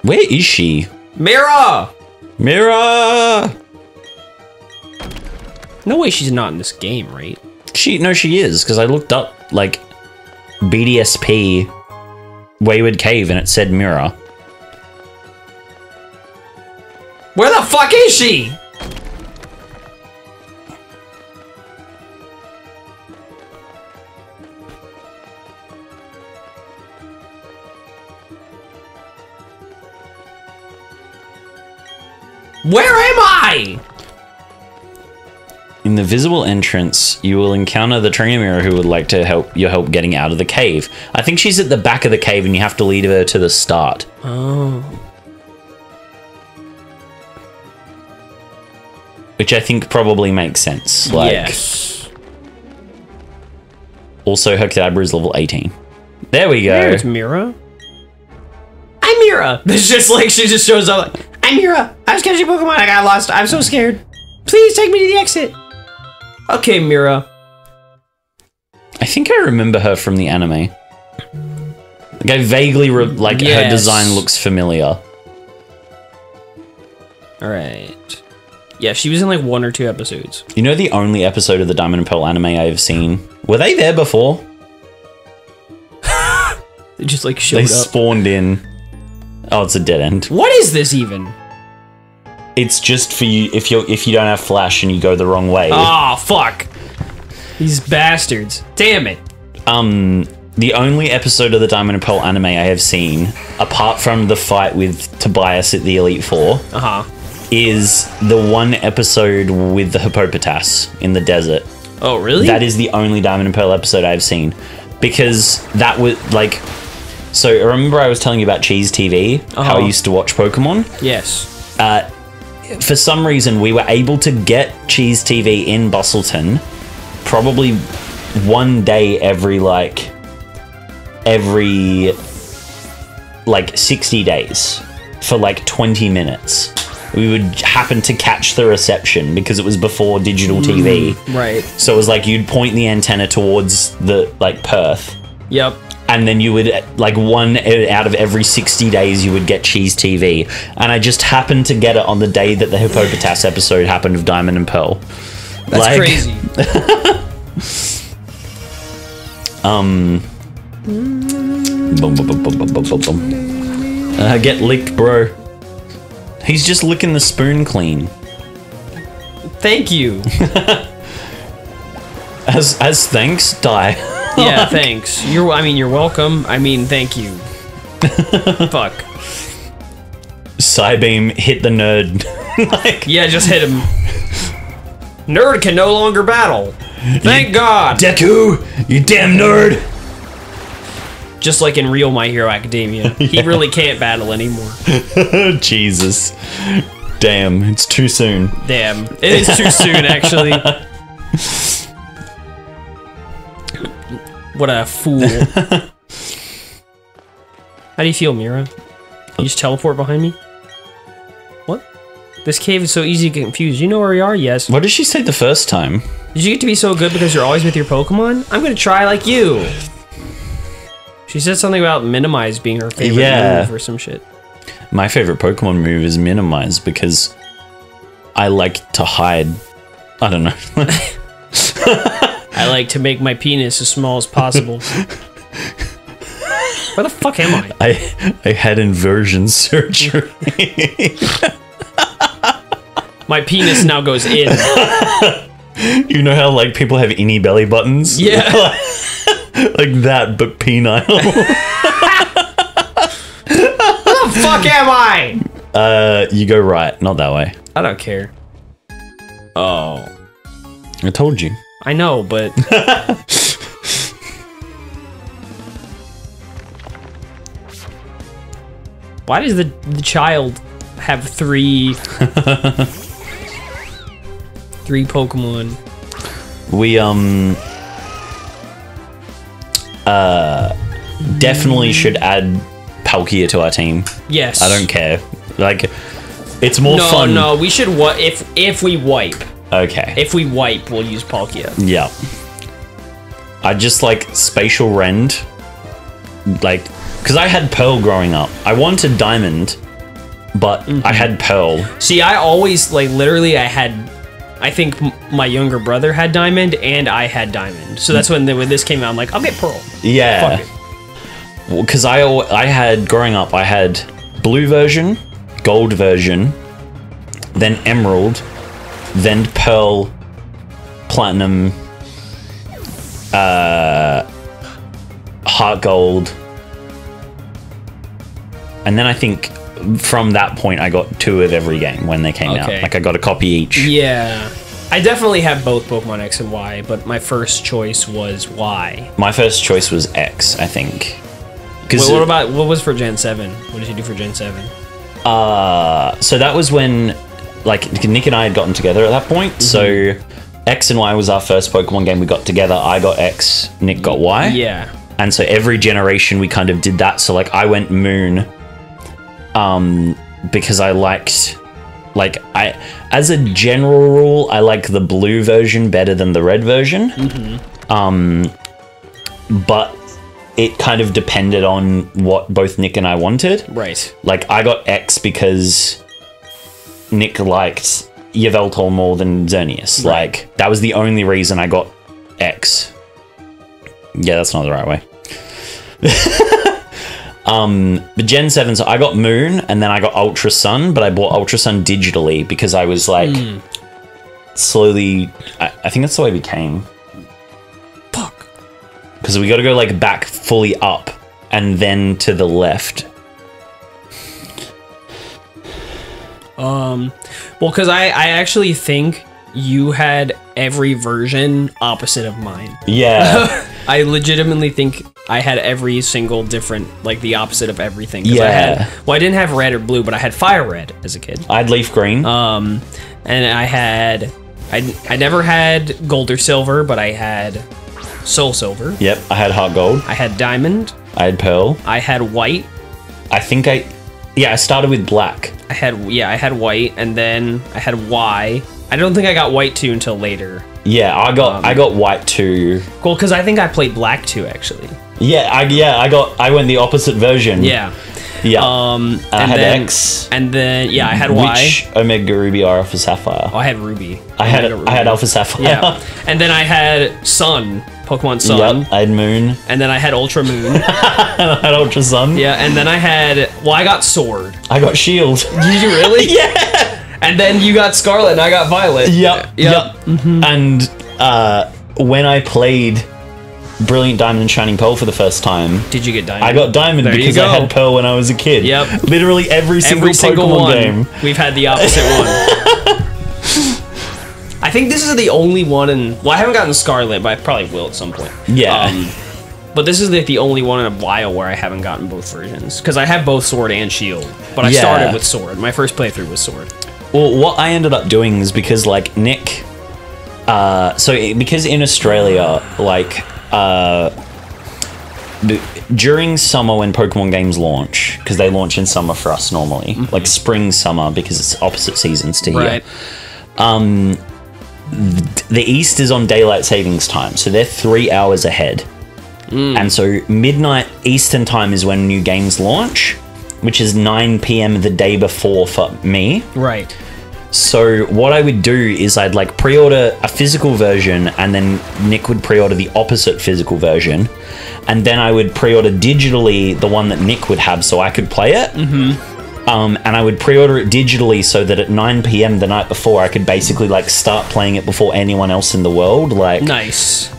Where is she? Mira! Mira. No way she's not in this game, right? She no, she is because I looked up like BDSP Wayward Cave and it said Mira. Where the fuck is she? Where am I? In the visible entrance, you will encounter the Triamira who would like to help your help getting out of the cave. I think she's at the back of the cave and you have to lead her to the start. Oh. Which I think probably makes sense. Like yes. also her Kadabra is level 18. There we go. There's Mira. I'm Mira. It's just like she just shows up. Like, I'm Mira. I was catching Pokemon. I got lost. I'm so scared. Please take me to the exit. Okay, Mira. I think I remember her from the anime. Like I vaguely re- like her design looks familiar. All right. Yeah, she was in like one or two episodes. You know the only episode of the Diamond and Pearl anime I've seen? Were they there before? They just like They showed up. spawned in. Oh, it's a dead end. what is this even? It's just for you if you if you don't have flash and you go the wrong way. Oh fuck! These bastards! Damn it! Um, the only episode of the Diamond and Pearl anime I have seen, apart from the fight with Tobias at the Elite Four, Uh huh. is the one episode with the hippopotas in the desert. Oh really? That is the only Diamond and Pearl episode I've seen because that was like. So remember I was telling you about Cheez TV, how I Uh-huh. used to watch Pokemon. yes. Uh, for some reason, we were able to get Cheez TV in Busselton probably one day every like every like 60 days for like 20 minutes. We would happen to catch the reception because it was before digital TV. Mm, right. So it was like you'd point the antenna towards the like Perth Yep. And then you would like one out of every 60 days you would get cheez tv and i just happened to get it on the day that the hippopotas episode happened of diamond and pearl That's Like- crazy. Bum, bum, bum. uh, get licked bro he's just licking the spoon clean Thank you. as as thanks die Yeah, thanks. You're. I mean, you're welcome. I mean, thank you. Fuck. Psybeam hit the nerd like Yeah, just hit him. Nerd can no longer battle. Thank God. deku you damn nerd Just like in real My Hero Academia, he really can't battle anymore. jesus damn it's too soon Damn, it is too soon, actually. What a fool. How do you feel, Mira? You just teleport behind me? What? This cave is so easy to get confused. You know where we are? Yes. what did she say the first time Did you get to be so good because you're always with your Pokemon? I'm gonna try like you. She said something about minimize being her favorite Yeah. move or some shit. My favorite Pokemon move is Minimize because I like to hide. I don't know. I like to make my penis as small as possible. Where the fuck am I? I I had inversion surgery. My penis now goes in. you know how like people have innie belly buttons? Yeah. like that, but penile. the fuck am I? uh, you go right, not that way. I don't care. Oh. I told you. I know, but why does the the child have three three Pokemon? We um uh definitely should add Palkia to our team. Yes. I don't care. Like it's more No, fun. no, we should what if if we wipe. Okay. If we wipe, we'll use Palkia. Yeah. I just like spatial rend. Like, because I had Pearl growing up. I wanted Diamond, but Mm-hmm. I had Pearl. See, I always like literally I had I think m- my younger brother had Diamond and I had Diamond. So that's when the, when this came out I'm like, I'll get Pearl. Yeah. Because I, I had, growing up, I had blue version, gold version, then emerald, then pearl, platinum, uh, heart gold. And then I think from that point, I got two of every game when they came out. Like I got a copy each. Yeah. I definitely have both Pokemon X and Y, but my first choice was Y. My first choice was X, I think. Because Wait, what about what was for Gen 7? What did you do for Gen 7? Uh, so that was when, like, Nick and I had gotten together at that point. So X and Y was our first Pokemon game we got together. I got X, Nick got Y. Yeah. And so every generation we kind of did that. So like I went Moon, um, because I liked, like I, as a general rule, I like the blue version better than the red version. Um, but it kind of depended on what both Nick and I wanted. Right. Like I got X because Nick liked Yveltal more than Xerneas. Like that was the only reason I got X. Yeah, that's not the right way. um, but Gen 7, so I got Moon and then I got Ultra Sun, but I bought Ultra Sun digitally because I was like slowly I, I think that's the way we came. Fuck. Because we gotta go like back fully up and then to the left. Um, well, because I, I actually think you had every version opposite of mine. Yeah. I legitimately think I had every single different, like the opposite of everything. 'Cause I Yeah. had, well, I didn't have red or blue, but I had fire red as a kid. I had leaf green. Um, and I had, I, I never had gold or silver, but I had soul silver. yep, I had heart gold. I had diamond. I had pearl. I had white. I think I Yeah, I started with black. I had, yeah, I had white, and then I had Y. I don't think I got white too until later. Yeah, I got Um, I got white too. Well, because I think I played black too, actually. Yeah, I yeah, I got I went the opposite version. Yeah. Yeah. Um, I and had then, X. and then yeah, I had Y. Which Omega Ruby or Alpha Sapphire? Oh, I had Ruby. I had Omega I had Alpha Sapphire. Yeah, and then I had Sun, Pokemon Sun, Yep, I had Moon. and then I had Ultra Moon. And I had Ultra Sun. yeah, and then I had well, I got Sword. I got Shield. Did you really? yeah. And then you got Scarlet, and I got Violet. Yep. Yep. Mm-hmm. And uh, when I played Brilliant Diamond and Shining Pearl for the first time, Did you get Diamond? I got Diamond There because I had Pearl when I was a kid. Yep. Literally every single every single Pokemon one. game. We've had the opposite one. I think this is the only one in. Well, I haven't gotten Scarlet, but I probably will at some point. Yeah. Um, but this is like the only one in a while where I haven't gotten both versions because I have both Sword and Shield. But I Yeah. started with Sword. My first playthrough was Sword. Well, what I ended up doing is because like Nick, uh, so because in Australia, like uh, during summer when Pokemon games launch, because they launch in summer for us normally, like spring summer because it's opposite seasons to here. The east is on daylight savings time, so they're three hours ahead. And so midnight Eastern time is when new games launch, which is 9 p.m. the day before for me. Right. So what I would do is I'd like pre-order a physical version, and then Nick would pre-order the opposite physical version, and then I would pre-order digitally the one that Nick would have, so I could play it. Mm-hmm. Um, and I would pre-order it digitally so that at 9 p.m. the night before, I could basically like start playing it before anyone else in the world. Like, Nice.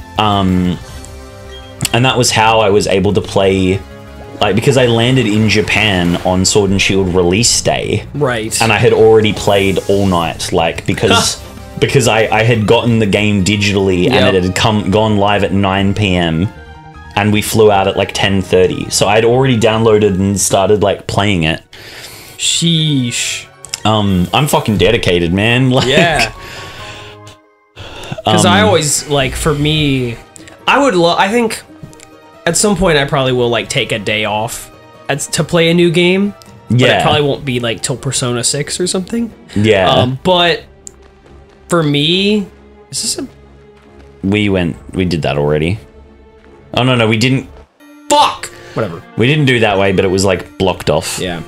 and that was how I was able to play. Like because I landed in Japan on Sword and Shield release day, Right. and I had already played all night, like because because I, I had gotten the game digitally Yep. and it had come gone live at 9 p.m. and we flew out at like 10:30. So I'd already downloaded and started like playing it. Sheesh. Um, I'm fucking dedicated, man. Like, Yeah. Because Um, I always like for me, I would love. I think at some point I probably will like take a day off at, to play a new game. But it Yeah. probably won't be like till Persona Six or something. yeah. Um, but for me, is this a we went, we did that already. Oh no, no, we didn't. fuck? Whatever. We didn't do that way, but it was like blocked off. Yeah.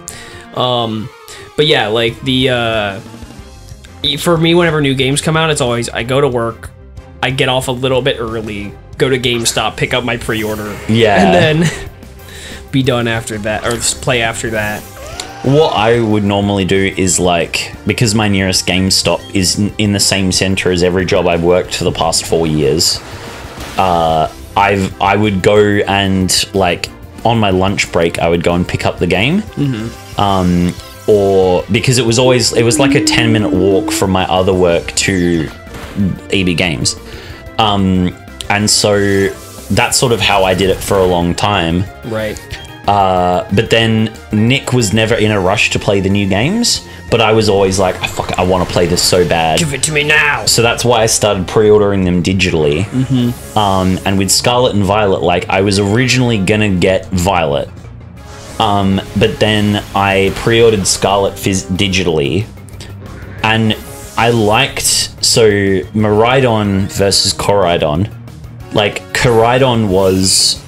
Um, but yeah, like the uh, for me, whenever new games come out, it's always I go to work, I get off a little bit early, go to GameStop, pick up my pre-order, Yeah. and then be done after that, or play after that. What I would normally do is like because my nearest GameStop is in the same center as every job I've worked for the past four years. Uh, I've I would go and like on my lunch break I would go and pick up the game. Um, or because it was always it was like a ten minute walk from my other work to EB Games, um, and so that's sort of how I did it for a long time. Right. Uh, but then Nick was never in a rush to play the new games, but I was always like, "Ah, fuck, I want to play this so bad. Give it to me now. So that's why I started pre-ordering them digitally. Mm-hmm. Um, and with Scarlet and Violet, like I was originally gonna get Violet, um, but then I pre-ordered Scarlet phys- digitally, and I liked so Miraidon versus Koraidon. Like Koraidon was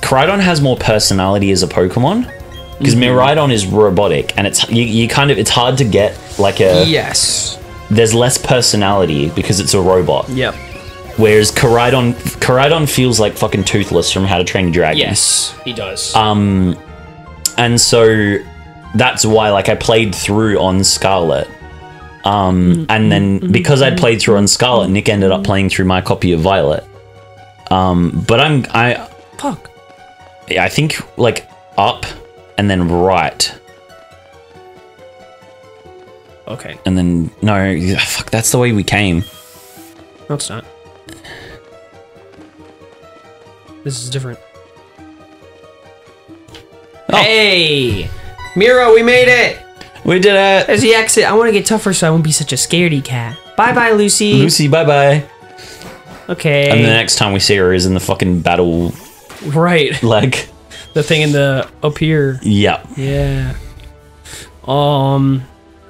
Koraidon has more personality as a Pokemon because Mm-hmm. Miraidon is robotic and it's you, you kind of it's hard to get like a Yes. there's less personality because it's a robot. Yep. Whereas Koraidon Koraidon feels like fucking toothless from How to Train Your Dragon. Yes, he does. Um, and so that's why like I played through on Scarlet. Um, and then because I'd played through on Scarlet, Nick ended up playing through my copy of Violet. Um, but I'm I Fuck. I think like up and then right Okay. and then no fuck that's the way we came. No, it's not. This is different. Oh. Hey! Miro, we made it! We did it. There's the exit. I want to get tougher so I won't be such a scaredy cat. Bye bye, Lucy. Lucy, bye bye. Okay. And the next time we see her is in the fucking battle right. like The thing in the up here. yeah. Yeah. Um.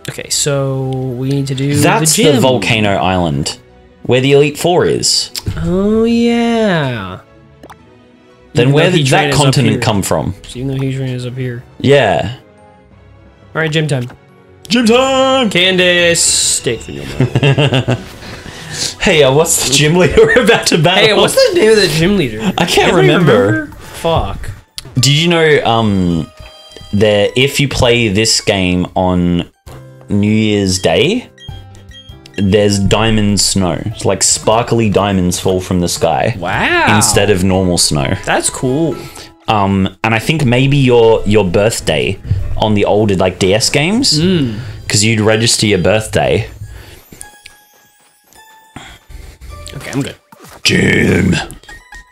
Okay, so we need to do That's the the, volcano island where the Elite Four is. Oh yeah. Then Even where did that continent come from? So even though Heatran is up here. Yeah. All right, gym time. Gym time! Candice, stick for your mouth. Hey, uh, what's the gym leader we're about to battle? Hey, what's the name of the gym leader? I can't Anybody remember. Fuck. Did you know um that if you play this game on New Year's Day, there's diamond snow. It's like sparkly diamonds fall from the sky Wow. instead of normal snow. That's cool. Um, and I think maybe your your birthday on the older like DS games, because you'd register your birthday. Okay, I'm good. Gym.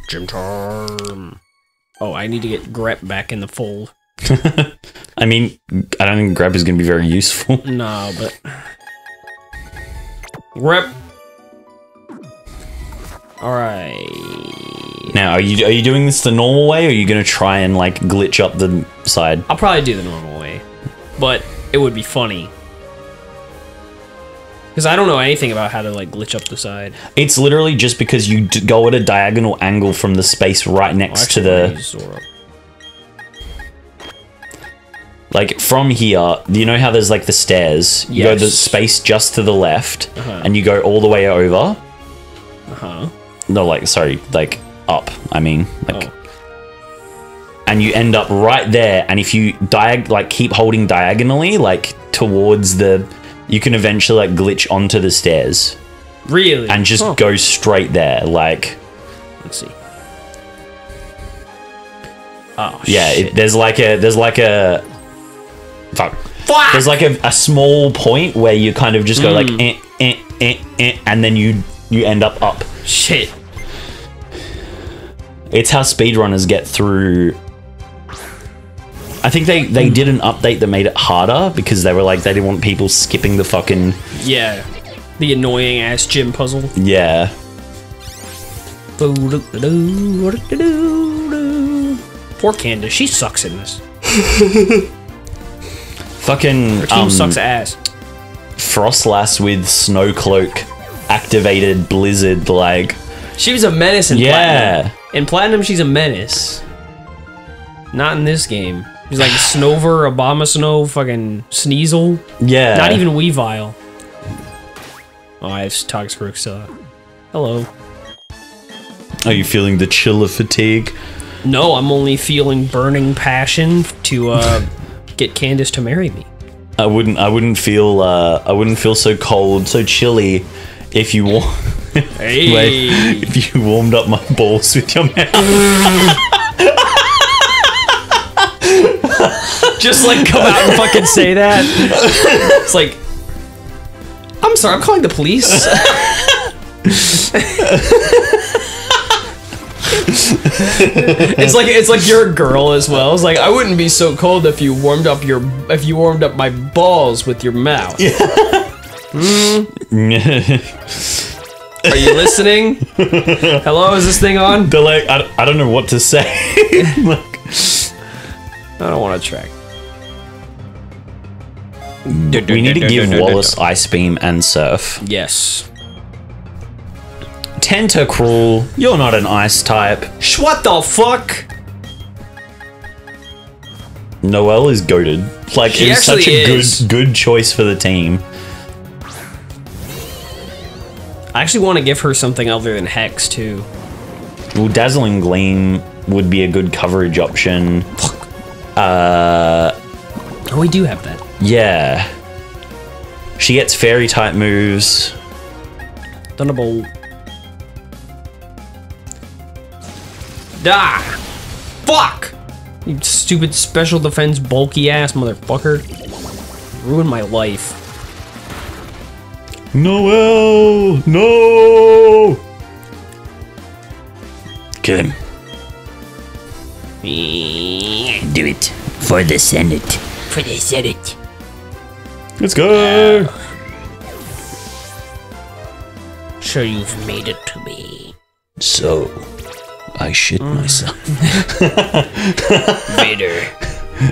Gym time. Oh, I need to get Grep back in the fold. I mean, I don't think grab is going to be very useful. No, but Grep. All right. Now, are you are you doing this the normal way, or are you going to try and like glitch up the side? I'll probably do the normal way, but it would be funny because I don't know anything about how to like glitch up the side. It's literally just because you d- go at a diagonal angle from the space right Oh, next to actually, I'm gonna the like from here. You know how there's like the stairs. You go the space just to the left, Uh-huh. and you go all the way over. Uh huh. No, like sorry, like up. I mean, like. Oh. And you end up right there, and if you diag like keep holding diagonally, like towards the, you can eventually like glitch onto the stairs Really? and just go straight there. Like, Let's see. Oh yeah, shit. it, there's like a there's like a fuck. Fuck! There's like a, a small point where you kind of just go like Mm. eh, eh, eh, eh, and then you you end up up. shit. It's how speedrunners get through. I think they they did an update that made it harder because they were like they didn't want people skipping the fucking Yeah. The annoying ass gym puzzle. yeah. Poor Candice, she sucks in this. Fucking Her team um, sucks ass. Froslass with snow cloak activated blizzard like She was a menace in Yeah. Platinum. In Platinum, she's a menace. Not in this game. She's like Snover, Abomasnow, fucking Sneasel. yeah. Not even Weavile. Oh, I have Toxicroak still. Hello. Are you feeling the chill of fatigue? No, I'm only feeling burning passion to uh, get Candice to marry me. I wouldn't I wouldn't feel uh I wouldn't feel so cold, so chilly if you wa- Hey. Wait, if you warmed up my balls with your mouth. Just like come out and fucking say that. It's like, I'm sorry, I'm calling the police. it's like it's like you're a girl as well. It's like I wouldn't be so cold if you warmed up your if you warmed up my balls with your mouth. yeah hmm? Are you listening? Hello, is this thing on? They're like, I, I don't know what to say. like, I don't want to track. we need to give Wallace Ice Beam and Surf. Yes. Tentacruel, you're not an ice type. Sh- What the fuck? Noelle is goaded. Like She such a is. good good choice for the team. I actually want to give her something other than Hex too. Well, Dazzling Gleam would be a good coverage option. Uh, oh, we do have that. Yeah. She gets fairy type moves. Thunderbolt. Die! Fuck! You stupid special defense bulky ass motherfucker. Ruined my life. Noelle! No! Kill him. Do it for the Senate. For the Senate. Let's go! Sure, you've made it to me. So, I shit mm. myself. Vader,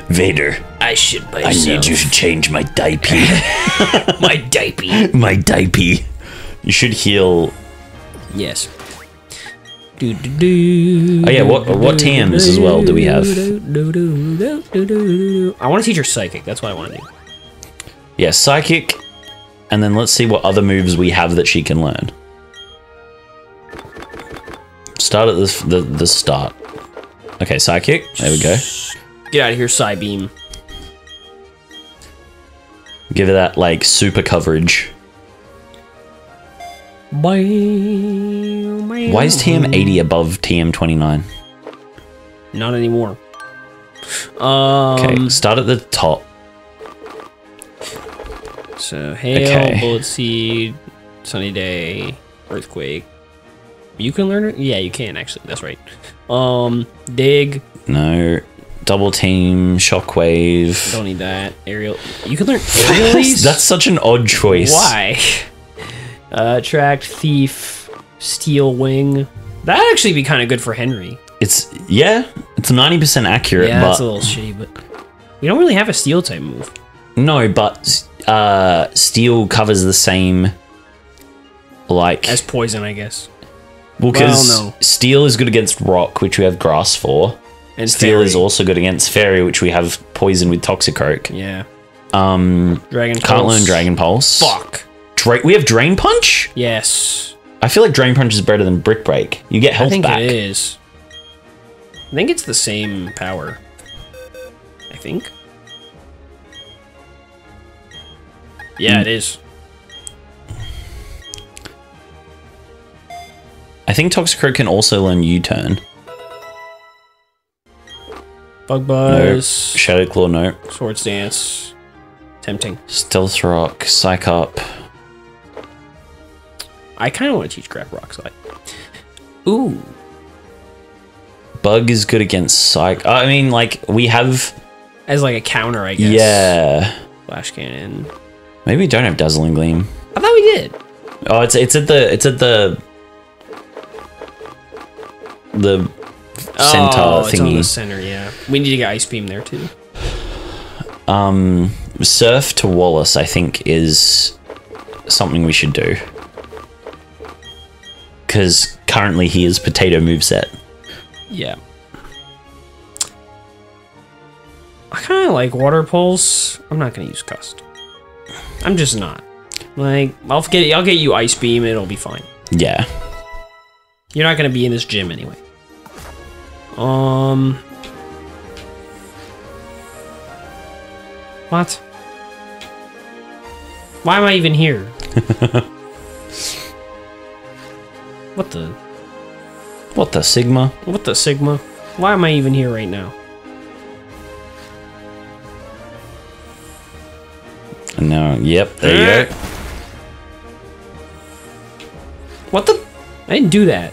Vader, I should I need you to change my diaper. my diaper. my diaper. You should heal. Yes. Do, do, do, Oh, yeah, what- what TMs as well do we have? Do, do, do, do, do, do. I want to teach her psychic. That's what I want to do. Yeah, psychic. And then let's see what other moves we have that she can learn. Start at the, the, the start. Okay, psychic. There we go. Get out of here, Psy Beam. Give it that, like, super coverage. Why is TM 80 above TM 29? Not anymore. Um, Okay, start at the top. So hail, Okay. bullet seed, sunny day, earthquake. You can learn it. Yeah, you can actually. That's right. Um, dig. No. Double team, shockwave. Don't need that. Aerial. You can learn aerial. That's such an odd choice. why. Uh, attract thief, steel wing. That'd actually be kind of good for Henry. It's, yeah, it's 90% accurate, Yeah, but. that's a little shitty, but we don't really have a steel type move. No, but uh, steel covers the same. Like, As poison, I guess. Well, because well, no. steel is good against rock, which we have grass for. And Steel is also good against fairy, which we have poison with toxicroak. Yeah. Um, Dragon. can't Pulse. learn dragon pulse. Fuck. Dra- we have drain punch. Yes. I feel like drain punch is better than brick break. You get health I think back. it is. I think it's the same power. I think. Yeah, it is. I think toxicroak can also learn U-turn. Bug buzz, Shadow claw, no. swords dance, tempting. Stealth rock, psych up. I kind of want to teach crap rock slide. Ooh, Bug is good against psych. I mean, like we have. as like a counter, I guess. Yeah. Flash cannon. Maybe we don't have dazzling gleam. I thought we did. Oh, it's it's at the it's at the the center oh, it's on the center. Yeah, we need to get ice beam there too. Um, surf to Wallace, I think, is something we should do because currently he is potato moveset. Yeah. I kind of like water pulse. I'm not gonna use cust. I'm just not. Like I'll get I'll get you ice beam. It'll be fine. Yeah. You're not gonna be in this gym anyway. Um. What? Why am I even here? what the? What the Sigma? What the Sigma? Why am I even here right now? No. Yep. There you go. What the? I didn't do that.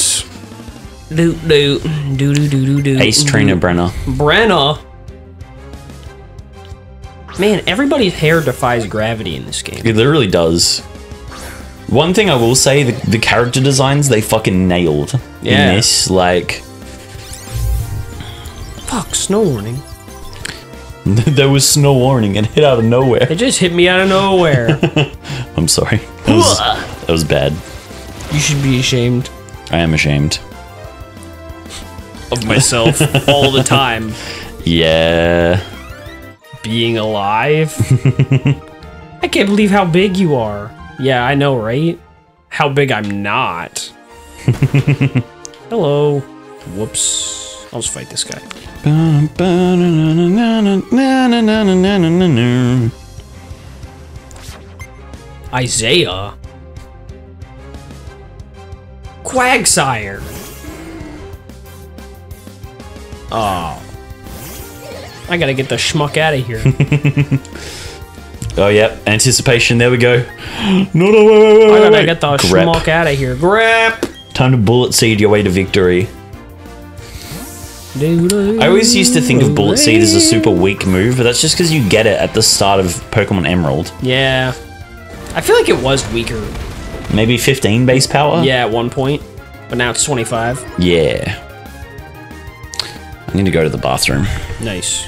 Do do do do do do. Ace Trainer Brenner. Brenna. Man, everybody's hair defies gravity in this game. It literally does. One thing I will say, the, the character designs they fucking nailed Yeah. in this. Like, Fuck, snow warning. there was snow warning and hit out of nowhere. It just hit me out of nowhere. I'm sorry. That was, that was bad. you should be ashamed I am ashamed. Of myself all the time. Yeah. Being alive. I can't believe how big you are. Yeah, I know, right? How big I'm not. Hello. Whoops. I'll just fight this guy. Isaiah. Quagsire. Oh. I gotta get the schmuck out of here. Oh, yep. Anticipation. There we go. No, no, wait, wait, wait, I gotta wait. get the schmuck out of here. Grip. Time to bullet seed your way to victory. I always used to think of bullet seed as a super weak move, but that's just because you get it at the start of Pokemon Emerald. Yeah. I feel like it was weaker. Maybe 15 base power? Yeah, at one point. But now it's 25. Yeah. I need to go to the bathroom. Nice.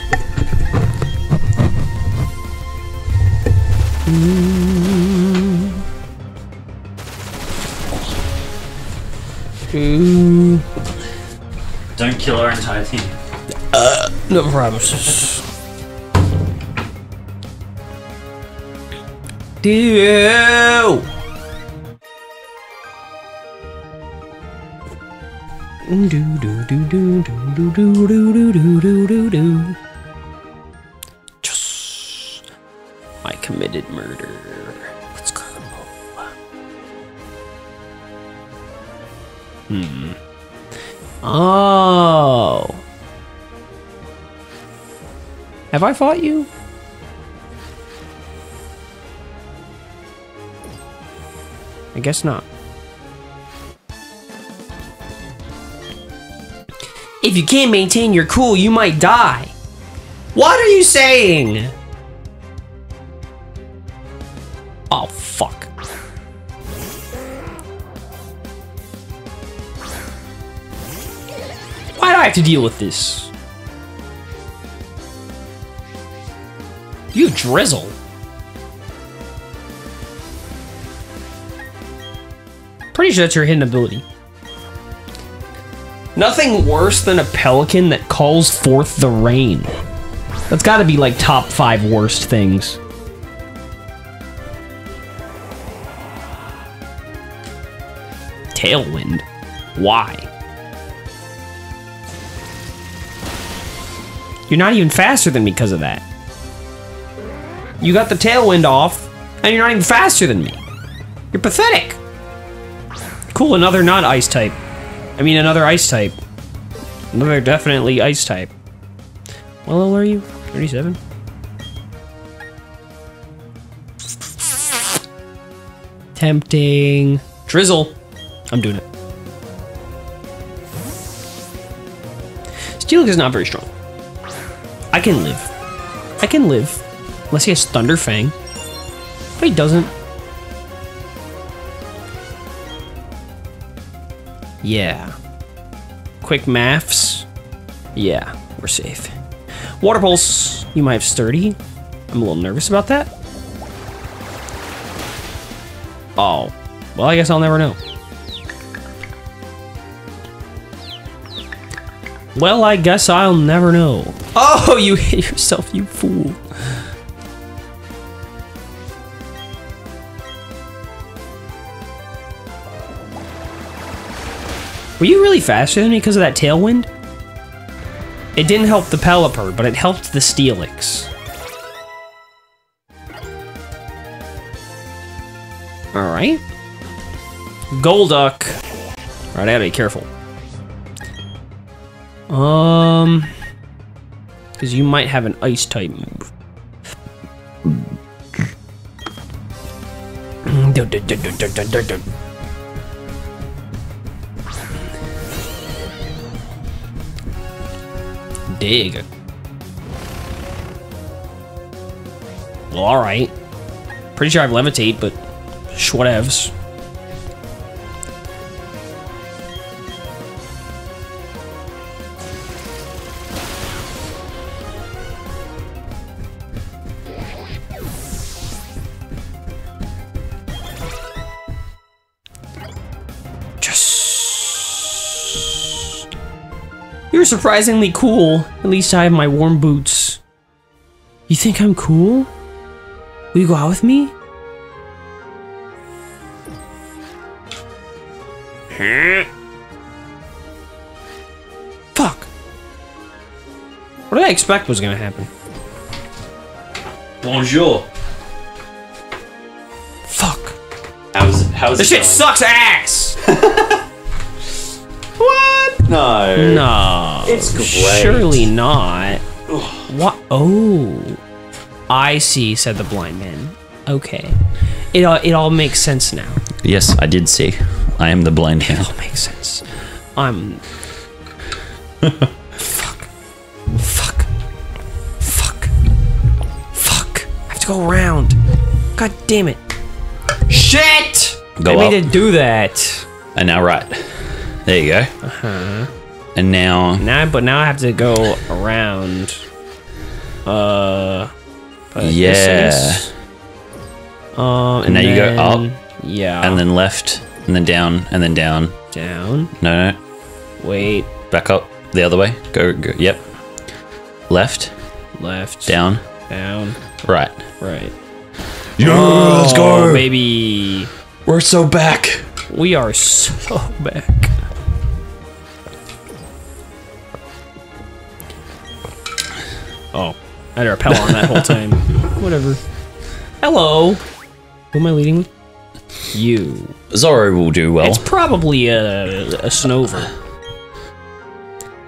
Ooh. Don't kill our entire team. Uh, no problem. Do. Do do do do do do do do do do do do I committed murder. Let's go. Hmm. Oh. Have I fought you? I guess not. If you can't maintain your cool, you might die. What are you saying? Oh, fuck. Why do I have to deal with this? You drizzle. Pretty sure that's your hidden ability. Nothing worse than a pelican that calls forth the rain. That's gotta be like top five worst things. Tailwind. Why? You're not even faster than me because of that. You got the tailwind off, and you're not even faster than me. You're pathetic. Cool, another not ice type. I mean, another ice type. Another definitely ice type. What level are you? 37? Tempting. Drizzle. I'm doing it. Steelix is not very strong. I can live. I can live. Unless he has Thunder Fang. But he doesn't. Yeah. Quick maths. Yeah, we're safe. Water Pulse. You might have Sturdy. I'm a little nervous about that. Oh. Well, I guess I'll never know. Well, I guess I'll never know. Oh, you hit yourself, you fool. Were you really faster than me because of that tailwind? It didn't help the Pelipper, but it helped the Steelix. Alright. Golduck. Alright, I gotta be careful. Um... Because you might have an ice type move. Dig. Well, all right. Pretty sure I've levitate, but whatevs. You're surprisingly cool. At least I have my warm boots. You think I'm cool? Will you go out with me? Fuck. What did I expect was gonna happen? Bonjour. Fuck. How's how's This it shit going? sucks ass! What? No. no. It's great. Surely not. what? Oh. I see, said the blind man. Okay. It all, it all makes sense now. Yes, I did see. I am the blind man. It all makes sense. I'm. Fuck. Fuck. Fuck. Fuck. I have to go around. God damn it. Shit! Go I up. need to do that. And now right. There you go. Uh-huh. And now Now, but now I have to go around. Uh. Yeah. is- Um, and now you go up, Yeah. and then left, and then down, and then down. down. No, no. Wait. Back up the other way. Go, go. Yep. Left, Left. down, Down. right. Right. Yeah, let's go. baby. We're so back. We are so back. Oh, I had a rappel on that whole time. Whatever. Hello. Who am I leading with? You. Zoro will do well. It's probably a, a Snover.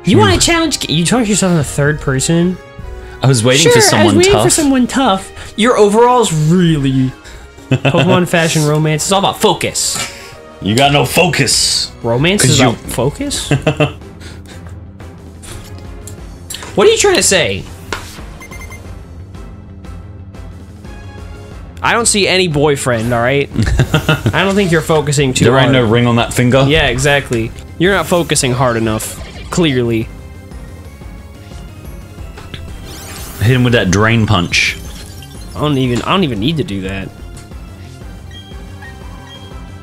You hmm. want to challenge? You challenge yourself in the third person? I was waiting for Sure, I was someone waiting tough. for someone tough. Your overall's really Pokemon fashion romance. It's all about focus. you got no focus. Romance is you- about focus. what are you trying to say? I don't see any boyfriend. All right. I don't think you're focusing too There hard. ain't no ring on that finger. Yeah, exactly. You're not focusing hard enough. Clearly. Hit him with that drain punch. I don't even. I don't even need to do that.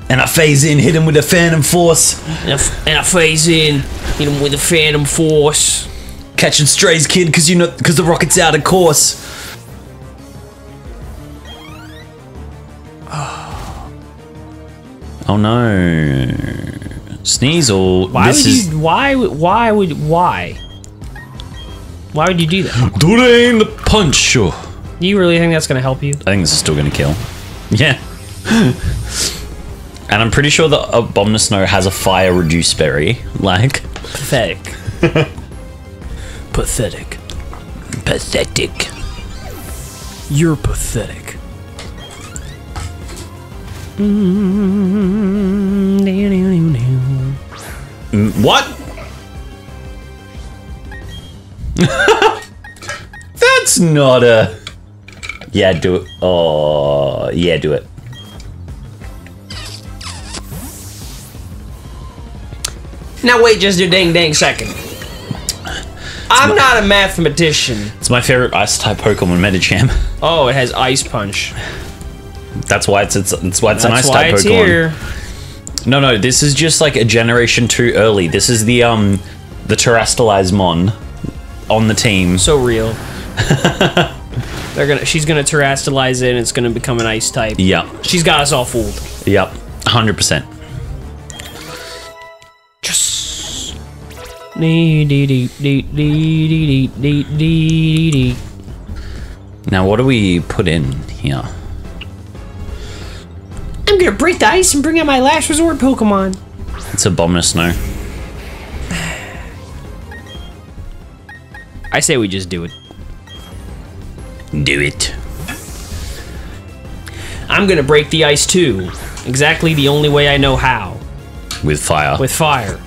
And I phase in, hit him with the phantom force. And I, and I phase in, hit him with a Phantom Force. Catching strays, kid, because you know, because the rocket's out of course. Oh no. Sneasel. Why this would is you? Why? would- Why would? Why? Why would you do that? drain the punch. Sure. Do you really think that's gonna help you? I think this is still gonna kill. Yeah. and I'm pretty sure that Abomasnow has a fire reduce berry. Like, Pathetic. pathetic. pathetic. You're pathetic. Mm, what? That's not a. Yeah, do it. Oh, yeah, do it. Now wait just a dang dang second. I'm not a mathematician. It's my favorite ice type Pokemon, Medicham. Oh, it has ice punch. That's why it's it's, it's why it's that's an ice type Pokemon. Here. No, no, this is just like a generation too early. This is the um the Terastallized Mon on the team. So real. They're gonna she's gonna terastallize it and it's gonna become an ice type. Yep. She's got us all fooled. Yep. hundred percent. Now what do we put in here? I'm gonna break the ice and bring out my last resort Pokemon. It's Abomasnow. I say we just do it. Do it. I'm gonna break the ice too. Exactly the only way I know how. With fire. With fire.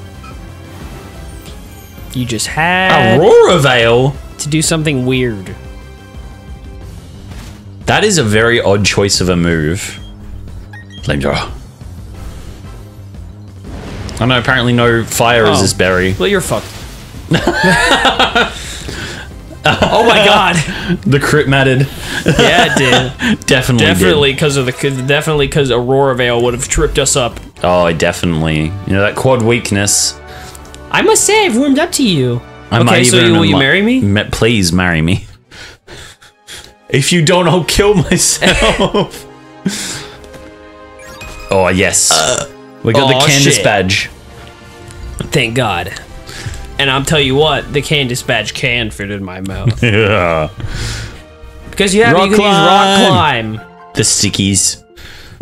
You just had Aurora Veil. to do something weird. That is a very odd choice of a move. Flamethrower. I know apparently no fire Oh. this berry. Well, you're fucked. oh my god. The crit mattered. Yeah, it did. Definitely. Definitely because of the definitely because Aurora Veil would have tripped us up. Oh, definitely. You know that quad weakness. I must say, I've warmed up to you. I okay, might so you, will you marry me? Ma- please marry me. If you don't, I'll kill myself. Oh yes, we got the aw, Candice shit. badge. Thank God. And I'll tell you what, the Candice badge can fit in my mouth Yeah. because you have Rock you can use rock climb The stickies.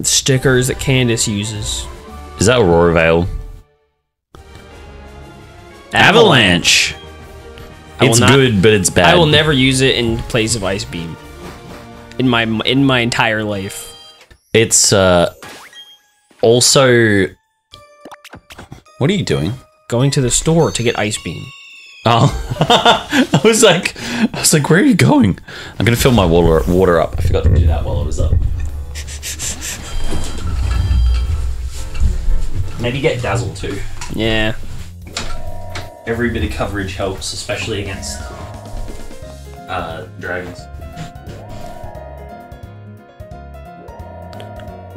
stickers that Candice uses. Is that Aurora Veil? Avalanche. I It's not- good, but it's bad. I will never use it in place of Ice Beam. In my in my entire life. It's uh also. What are you doing? Going to the store to get Ice Beam. Oh, I was like, I was like, where are you going? I'm gonna fill my water water up. I forgot to do that while I was up. Maybe get dazzle too. Yeah. Every bit of coverage helps, especially against uh, dragons.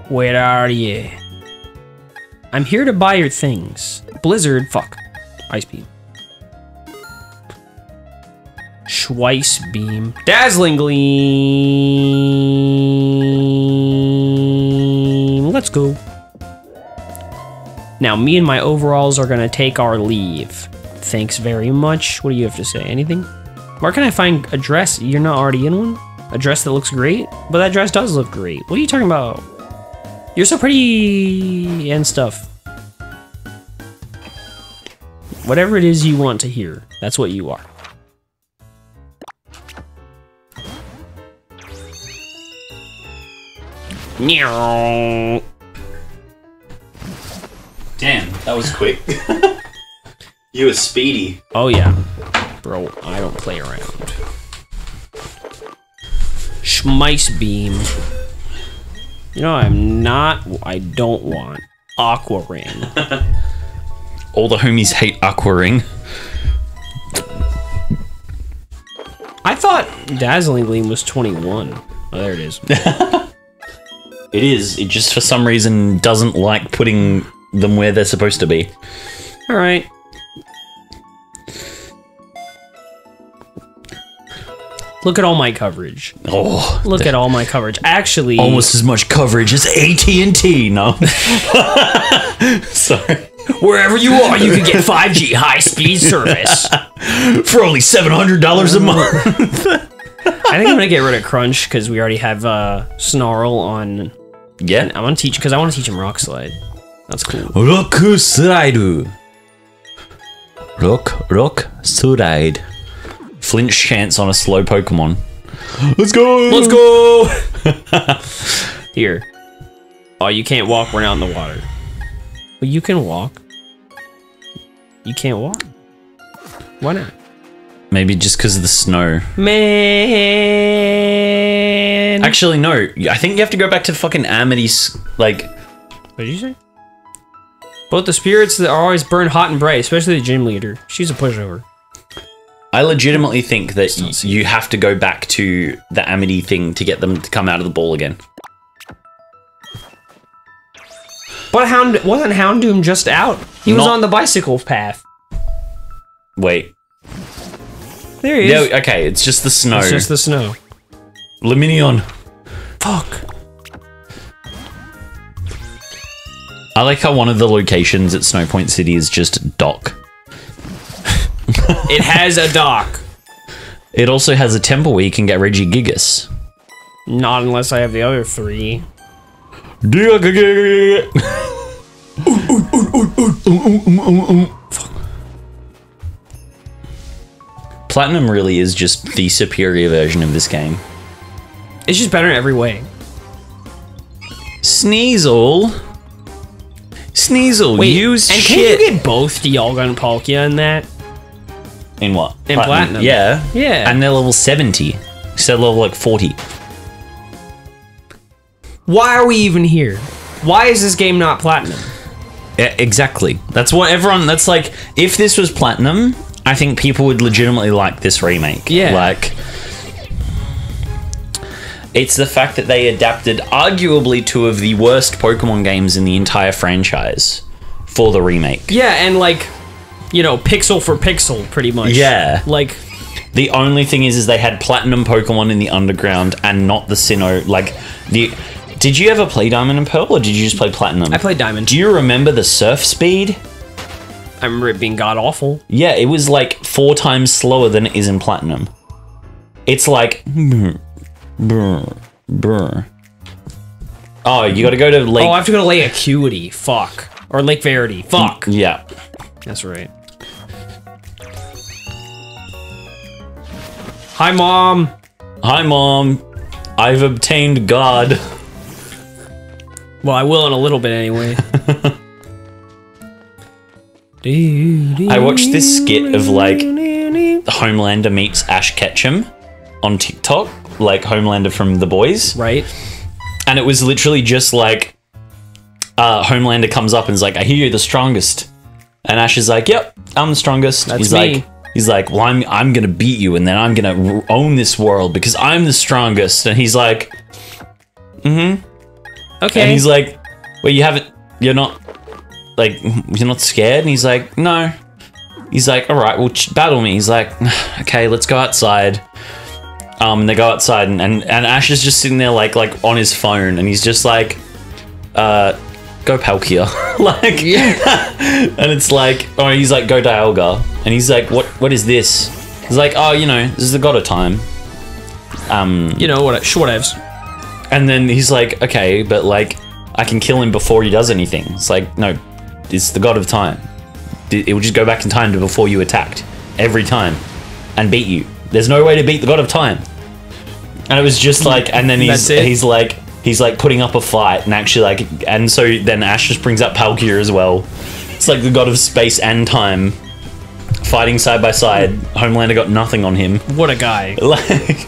Where are you? I'm here to buy your things. Blizzard, fuck. Ice beam. Schweiss beam. Dazzling gleam. Let's go. Now, me and my overalls are gonna take our leave. Thanks very much. What do you have to say? Anything? Where can I find a dress? You're not already in one? A dress that looks great? But that dress does look great. What are you talking about? You're so pretty and stuff. Whatever it is you want to hear, that's what you are. Damn, that was quick. you were speedy. Oh yeah, bro, I don't play around. Schmice beam. You know I'm not. I don't want aqua ring. All the homies hate Aqua Ring. I thought dazzling gleam was 21. Oh, there it is. It is. It just for some reason doesn't like putting them where they're supposed to be. All right. Look at all my coverage. Oh, Look at all my coverage. Actually, almost as much coverage as AT and T. No, sorry. wherever you are, you can get 5G high speed service. For only seven hundred dollars a month. I think I'm gonna get rid of Crunch because we already have uh, Snarl on. yeah. I want to teach because I want to teach him Rock Slide. That's cool. Rock slide. Rock, rock slide. Flinch chance on a slow Pokemon. Let's go. Let's go. Here. Oh, you can't walk. We're not in the water. But you can walk. You can't walk. Why not? Maybe just because of the snow. Man. Actually, no. I think you have to go back to fucking Amity's. Like, What did you say? Both the spirits that are always burn hot and bright, especially the gym leader. She's a pushover. I legitimately think that y- you have to go back to the Amity thing to get them to come out of the ball again. But Hound wasn't Houndoom just out? He was Not- on the bicycle path. Wait. There he No, is. okay, it's just the snow. It's just the snow. Lumineon. Fuck. I like how one of the locations at Snowpoint City is just dock. It has a dock. It also has a temple where you can get Regigigas. Not unless I have the other three. Platinum really is just the superior version of this game. It's just better in every way. Sneasel. Sneasel, Wait, use and shit. can you get both Dialga and Palkia in that? In what? In Platinum. Yeah. Yeah. And they're level 70. So level like 40. Why are we even here? Why is this game not platinum? Yeah, exactly. That's what everyone. That's like if this was platinum, I think people would legitimately like this remake. Yeah. Like it's the fact that they adapted arguably two of the worst Pokemon games in the entire franchise for the remake. Yeah, and like, you know, pixel for pixel, pretty much. Yeah. Like, The only thing is, is they had platinum Pokemon in the underground and not the Sinnoh. Like the. Did you ever play Diamond and Pearl, or did you just play Platinum? I played Diamond. Do you remember the surf speed? I remember it being god awful. Yeah, it was like four times slower than it is in Platinum. It's like. brr, brr, brr. Oh, you got to go to Lake. Oh, I have to go to Lake Acuity. Fuck. Or Lake Verity. Fuck. yeah. That's right. Hi, mom. Hi, mom. I've obtained God. Well, I will in a little bit anyway. I watched this skit of like The Homelander meets Ash Ketchum on TikTok, like Homelander from The Boys. Right? and it was literally just like uh, Homelander comes up and is like, "I hear you're the strongest," and Ash is like, "Yep, I'm the strongest." That's he's me. like, he's like, "Well, I'm I'm gonna beat you, and then I'm gonna own this world because I'm the strongest." And he's like, mm-hmm, Okay. and he's like, "Well, you haven't, you're not, like, you're not scared." And he's like, "No." He's like, "All right, well, battle me." He's like, "Okay, let's go outside." Um, and they go outside, and, and and Ash is just sitting there, like like on his phone, and he's just like, "Uh, go Palkia," like, yeah, and it's like, oh, he's like, "Go Dialga," and he's like, "What what is this?" He's like, "Oh, you know, this is the God of Time." Um, you know what? Shortevs. and then he's like, okay, but like, I can kill him before he does anything. It's like, no, it's the god of time. It will just go back in time to before you attacked every time and beat you. There's no way to beat the god of time. And it was just like, and then he's he's like he's like putting up a fight and actually like, and so then Ash just brings up Palkia as well. It's like the god of space and time fighting side by side. Homelander got nothing on him. What a guy. Like,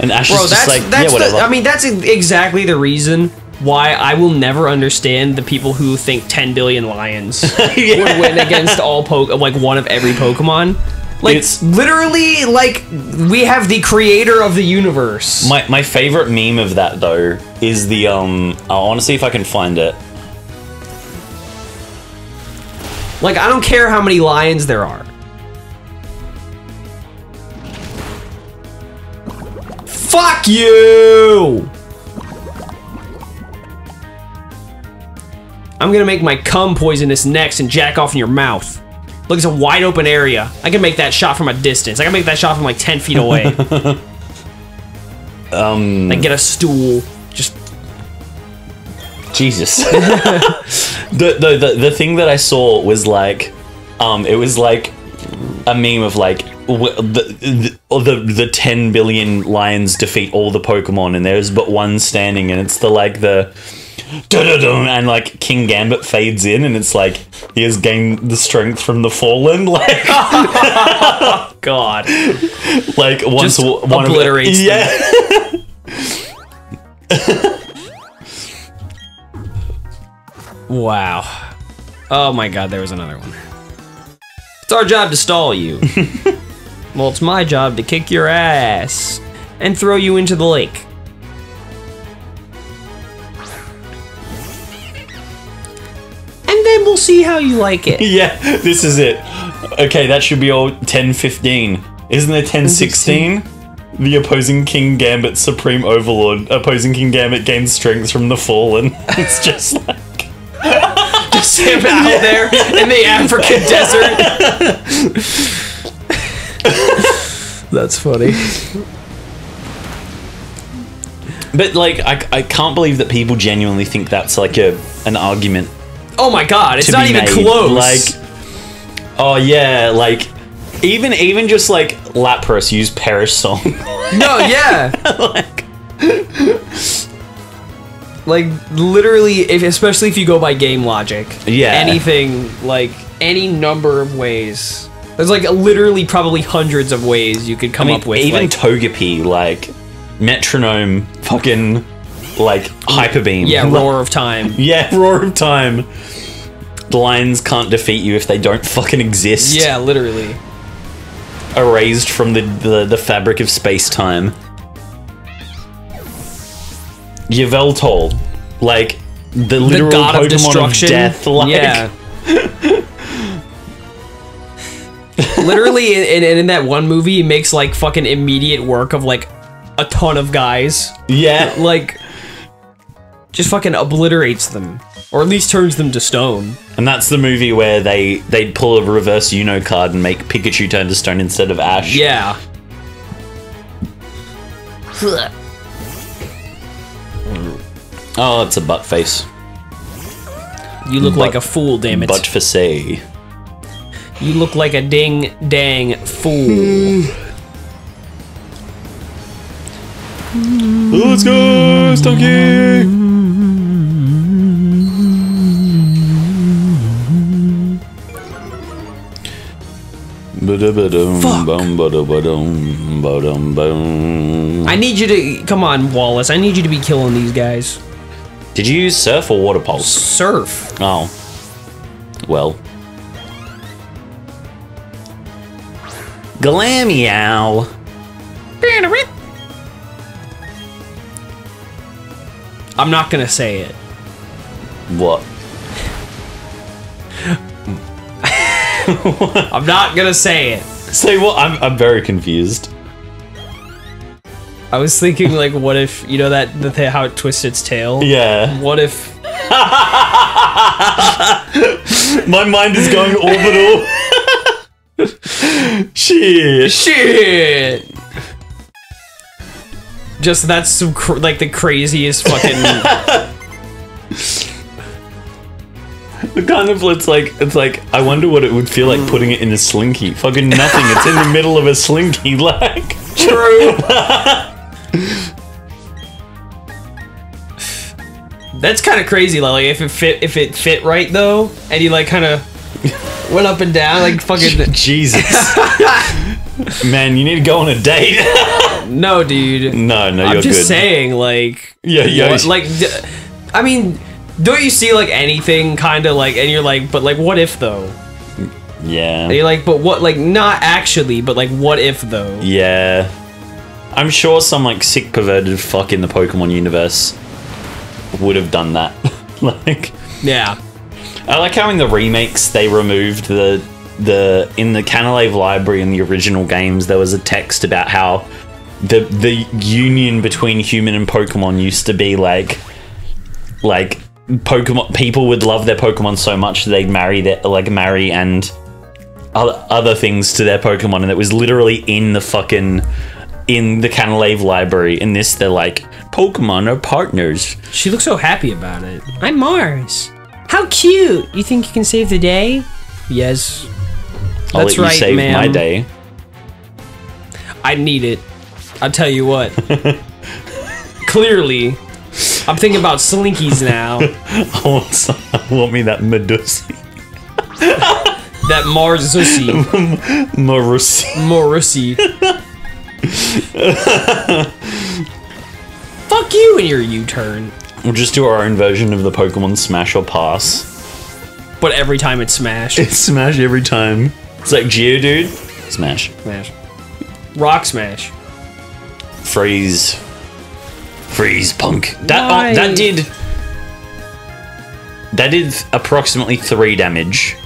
and Ash Bro, is just that's like, that's yeah, whatever. the, I mean, that's e- exactly the reason why I will never understand the people who think 10 billion lions would win against all poke like one of every Pokemon. Like It's- literally, like we have the creator of the universe. My my favorite meme of that though is the um. I want to see if I can find it. Like I don't care how many lions there are. Fuck you! I'm gonna make my cum poisonous next and jack off in your mouth. Look, it's a wide open area. I can make that shot from a distance. I can make that shot from like 10 feet away. um. Like get a stool. Just Jesus. the, the the the thing that I saw was like, um, it was like a meme of like the the the, the ten billion lions defeat all the Pokemon, and there's but one standing, and it's the like the. And like Kingambit fades in, and it's like he has gained the strength from the fallen. Like, God. like once Just one obliterates Of, yeah, Wow. Oh my god, there was another one. It's our job to stall you. well, it's my job to kick your ass and throw you into the lake. And then we'll see how you like it. yeah. This is it. Okay, that should be all 10-15. Isn't it 10-16? The opposing Kingambit Supreme Overlord. Opposing Kingambit gains strength from the fallen. It's just like Just him out there in the African desert. That's funny. But like I, I can't believe that people genuinely think that's like a an argument Oh my god, it's not even made. close. Like, oh yeah, like even even just like Lapras use Perish Song. No, yeah. like, like literally if especially if you go by game logic Yeah. anything like any number of ways there's like literally probably hundreds of ways you could I come mean, up with even like, Togepi, like Metronome, fucking like hyper beam. Yeah, roar of time. Yeah, roar of time. The lions can't defeat you if they don't fucking exist. Yeah, literally. erased from the the, the fabric of space time. Yveltal, like the literal the god Pokemon of destruction. death. Like, yeah. Literally, in, in, in that one movie, he makes like fucking immediate work of like a ton of guys. yeah, Like, just fucking obliterates them, or at least turns them to stone. and that's the movie where they they pull a reverse Uno card and make Pikachu turn to stone instead of Ash. Yeah. Oh, it's a butt face. You look But- like a fool, damn it. Butt for say. you look like a ding dang fool. Let's go, Stunky! Fuck. I need you to come on, Wallace. I need you to be killing these guys. Did you use surf or water pulse? Surf. Oh. Well. Glameow. I'm not gonna say it. What? I'm not gonna say it. Say what? I'm, I'm very confused. I was thinking like, what if you know that the th- how it twists its tail? Yeah. What if? My mind is going orbital. Shit. Shit. Just that's some cr- like the craziest fucking. The kind of it's like it's like I wonder what it would feel like putting it in a slinky. Fucking nothing. It's in the middle of a slinky. Like True. That's kind of crazy. Like if it fit, if it fit right though, and you like kind of went up and down, like fucking. Jesus. Man, you need to go on a date. No, dude. no, no, I'm just good. saying, like. Yeah, yeah. what- like, I mean, don't you see like anything kind of like, and you're like, but like, what if though? yeah. And you're like, but what? Like, not actually, but like, what if though? Yeah. I'm sure some like sick perverted fuck in the Pokemon universe would have done that. like Yeah. I like how in the remakes they removed the the in the Canalave library in the original games there was a text about how the the union between human and Pokemon used to be like like Pokemon people would love their Pokemon so much that they'd marry their like marry and other, other things to their Pokemon and it was literally in the fucking in the Canalave library in this they're like Pokemon are partners She looks so happy about it. I'm Mars. How cute! You think you can save the day? Yes. I'll That's let you right, save ma'am. my day I need it. I'll tell you what. Clearly, I'm thinking about slinkies now. I want, some, I want me that Medusa That Mars Zussy. Marusi. Fuck you and your U-turn. We'll just do our own version of the Pokemon Smash or Pass. But every time it's smash. It's Smash every time. It's like Geodude. Smash. Smash. Rock smash. Freeze. Freeze punk. That oh, that did that did approximately three damage.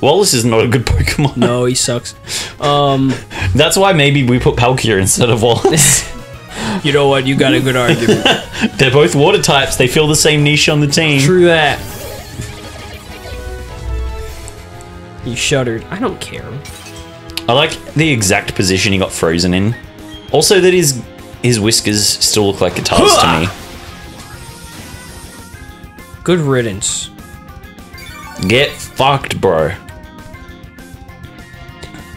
Wallace is not a good Pokemon. No, he sucks. Um, That's why maybe we put Palkia instead of Wallace. you know what? You got a good argument. They're both water types. They fill the same niche on the team. True that. You shuddered. I don't care. I like the exact position he got frozen in. Also, that his his whiskers still look like guitars to me. Good riddance. Get fucked, bro.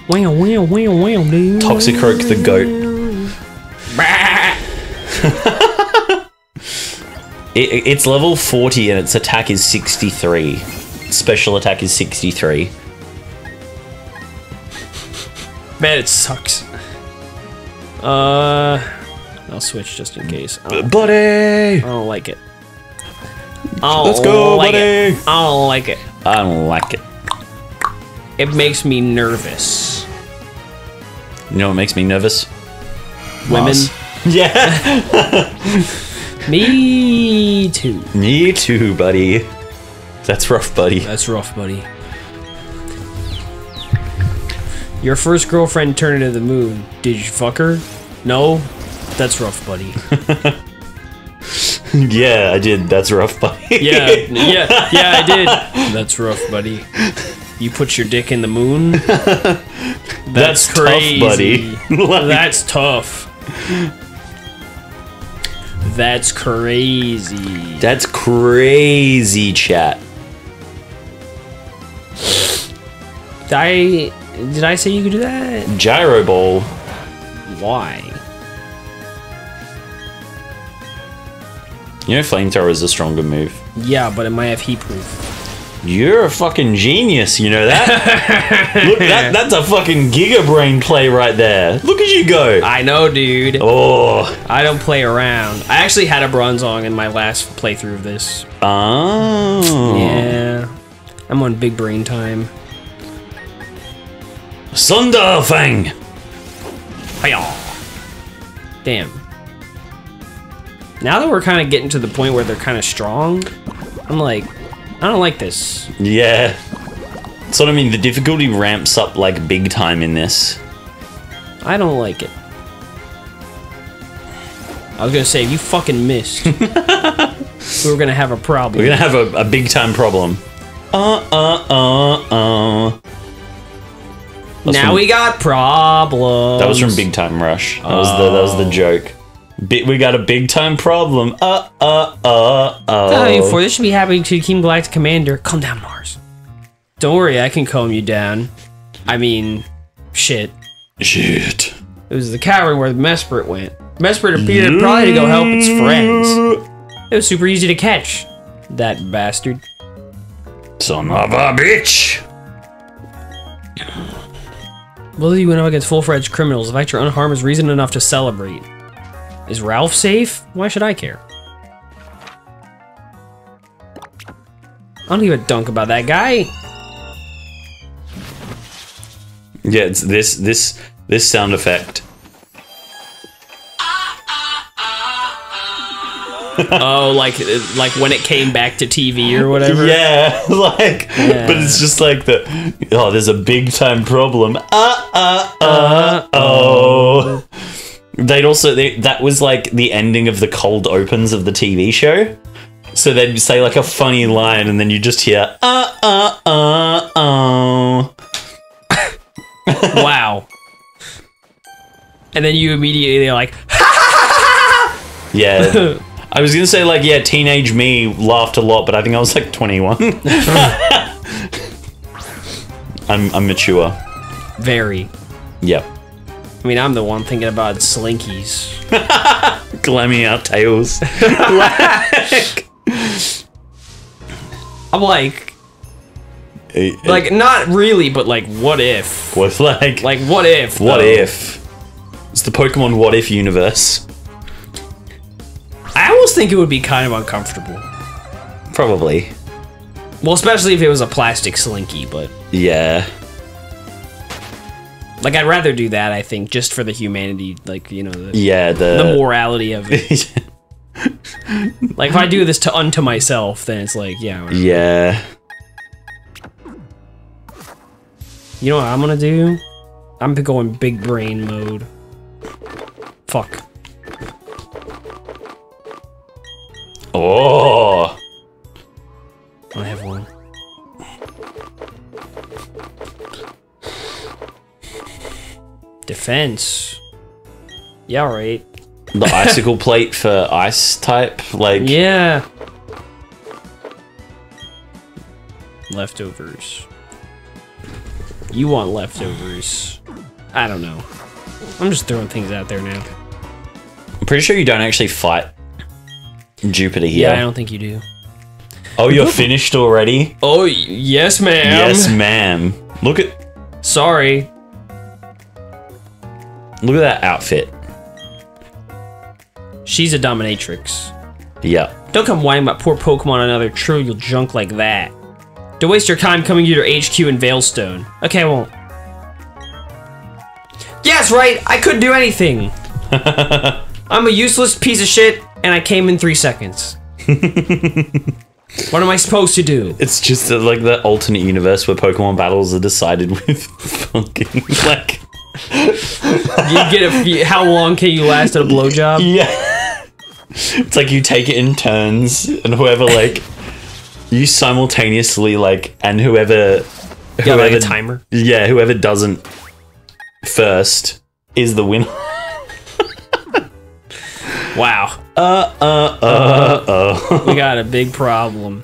Wow, wow, wow, wow, dude. Toxicroak the goat. It, it's level 40 and its attack is 63. Special attack is 63. Man, it sucks. Uh, I'll switch just in case. I Buddy! I don't like it. I Let's go, like buddy. It. I don't like it. I don't like it. It makes me nervous. You know what makes me nervous? Women. Mars. Yeah. Me too. Me too, buddy. That's rough, buddy. That's rough, buddy. Your first girlfriend turned into the moon. Did you fuck her? No? That's rough, buddy. yeah, I did. That's rough, buddy. Yeah, yeah, yeah, I did. That's rough, buddy. You put your dick in the moon? That's, That's tough, crazy. buddy. Like- That's tough. That's crazy. That's crazy, chat. Did I did I say you could do that? Gyro ball. Why? You know, flamethrower is a stronger move. Yeah, but it might have heat proof. You're a fucking genius, you know that? Look, that, that's a fucking giga brain play right there. Look at you go. I know, dude. Oh. I don't play around. I actually had a bronzong in my last playthrough of this. Oh. Yeah. I'm on big brain time. Sunderfang. Hiya. Damn. Now that we're kind of getting to the point where they're kind of strong, I'm like, I don't like this. Yeah. So what I mean, the difficulty ramps up like big time in this. I don't like it. I was gonna say, if you fucking missed, we were gonna have a problem. We're gonna have a, a big time problem. Uh uh uh uh. That's now from- we got problems. That was from Big Time Rush. That was the that was the joke. Bi- we got a big time problem. Uh uh uh Oh, uh. for this should be happening to Team Galactic Commander. Calm down, Mars. Don't worry, I can calm you down. I mean, shit. Shit. It was the cavern where the Mesprit went. Mesprit appeared probably to go help its friends. It was super easy to catch. That bastard. Son of a bitch. Of you went up against full-fledged criminals. The fact you're unharmed is reason enough to celebrate. Is Ralph safe? Why should I care? I don't give a dunk about that guy. Yeah, it's this this this sound effect. oh, like like when it came back to TV or whatever. Yeah, like, but it's just like the oh, there's a big time problem. Uh uh uh oh. They'd also they, that was like the ending of the cold opens of the TV show. So they'd say like a funny line, and then you just hear uh uh uh oh. wow. And then you immediately are like, Yeah. I was gonna say like yeah, teenage me laughed a lot, but I think I was like 21. I'm I'm mature. very. Yep. I mean, I'm the one thinking about slinkies. Glamming out tails. I'm like, like not really, but like, what if? with like Like, what if? what though? if? It's the Pokemon What If universe. I almost think it would be kind of uncomfortable. Probably. Well, especially if it was a plastic slinky, but Yeah. Like I'd rather do that. I think just for the humanity, like you know, the, Yeah, the, the morality of it. like if I do this to unto myself, then it's like, yeah, whatever. Yeah. you know what I'm gonna do? I'm going big brain mode. Fuck. Oh. Defense. Yeah, right. The icicle plate for ice type. Like Yeah. Leftovers. You want leftovers. I don't know. I'm just throwing things out there now. I'm pretty sure you don't actually fight Jupiter here. Yeah, I don't think you do. oh, you're finished already? Oh, yes, ma'am. yes, ma'am. Look at Sorry. Look at that outfit. She's a dominatrix. Yeah. Don't come whining about poor Pokemon on another trivial junk like that. Don't waste your time coming to your HQ in Veilstone. Okay, I won't. Yeah, right. I couldn't do anything. I'm a useless piece of shit, and I came in three seconds. what am I supposed to do? It's just like the alternate universe where Pokemon battles are decided with fucking like You get a few, how long can you last at a blowjob? yeah. It's like you take it in turns, and whoever like you simultaneously like, and whoever You got like a timer. yeah, whoever doesn't first is the winner. Wow. Uh Uh uh uh uh. We got a big problem.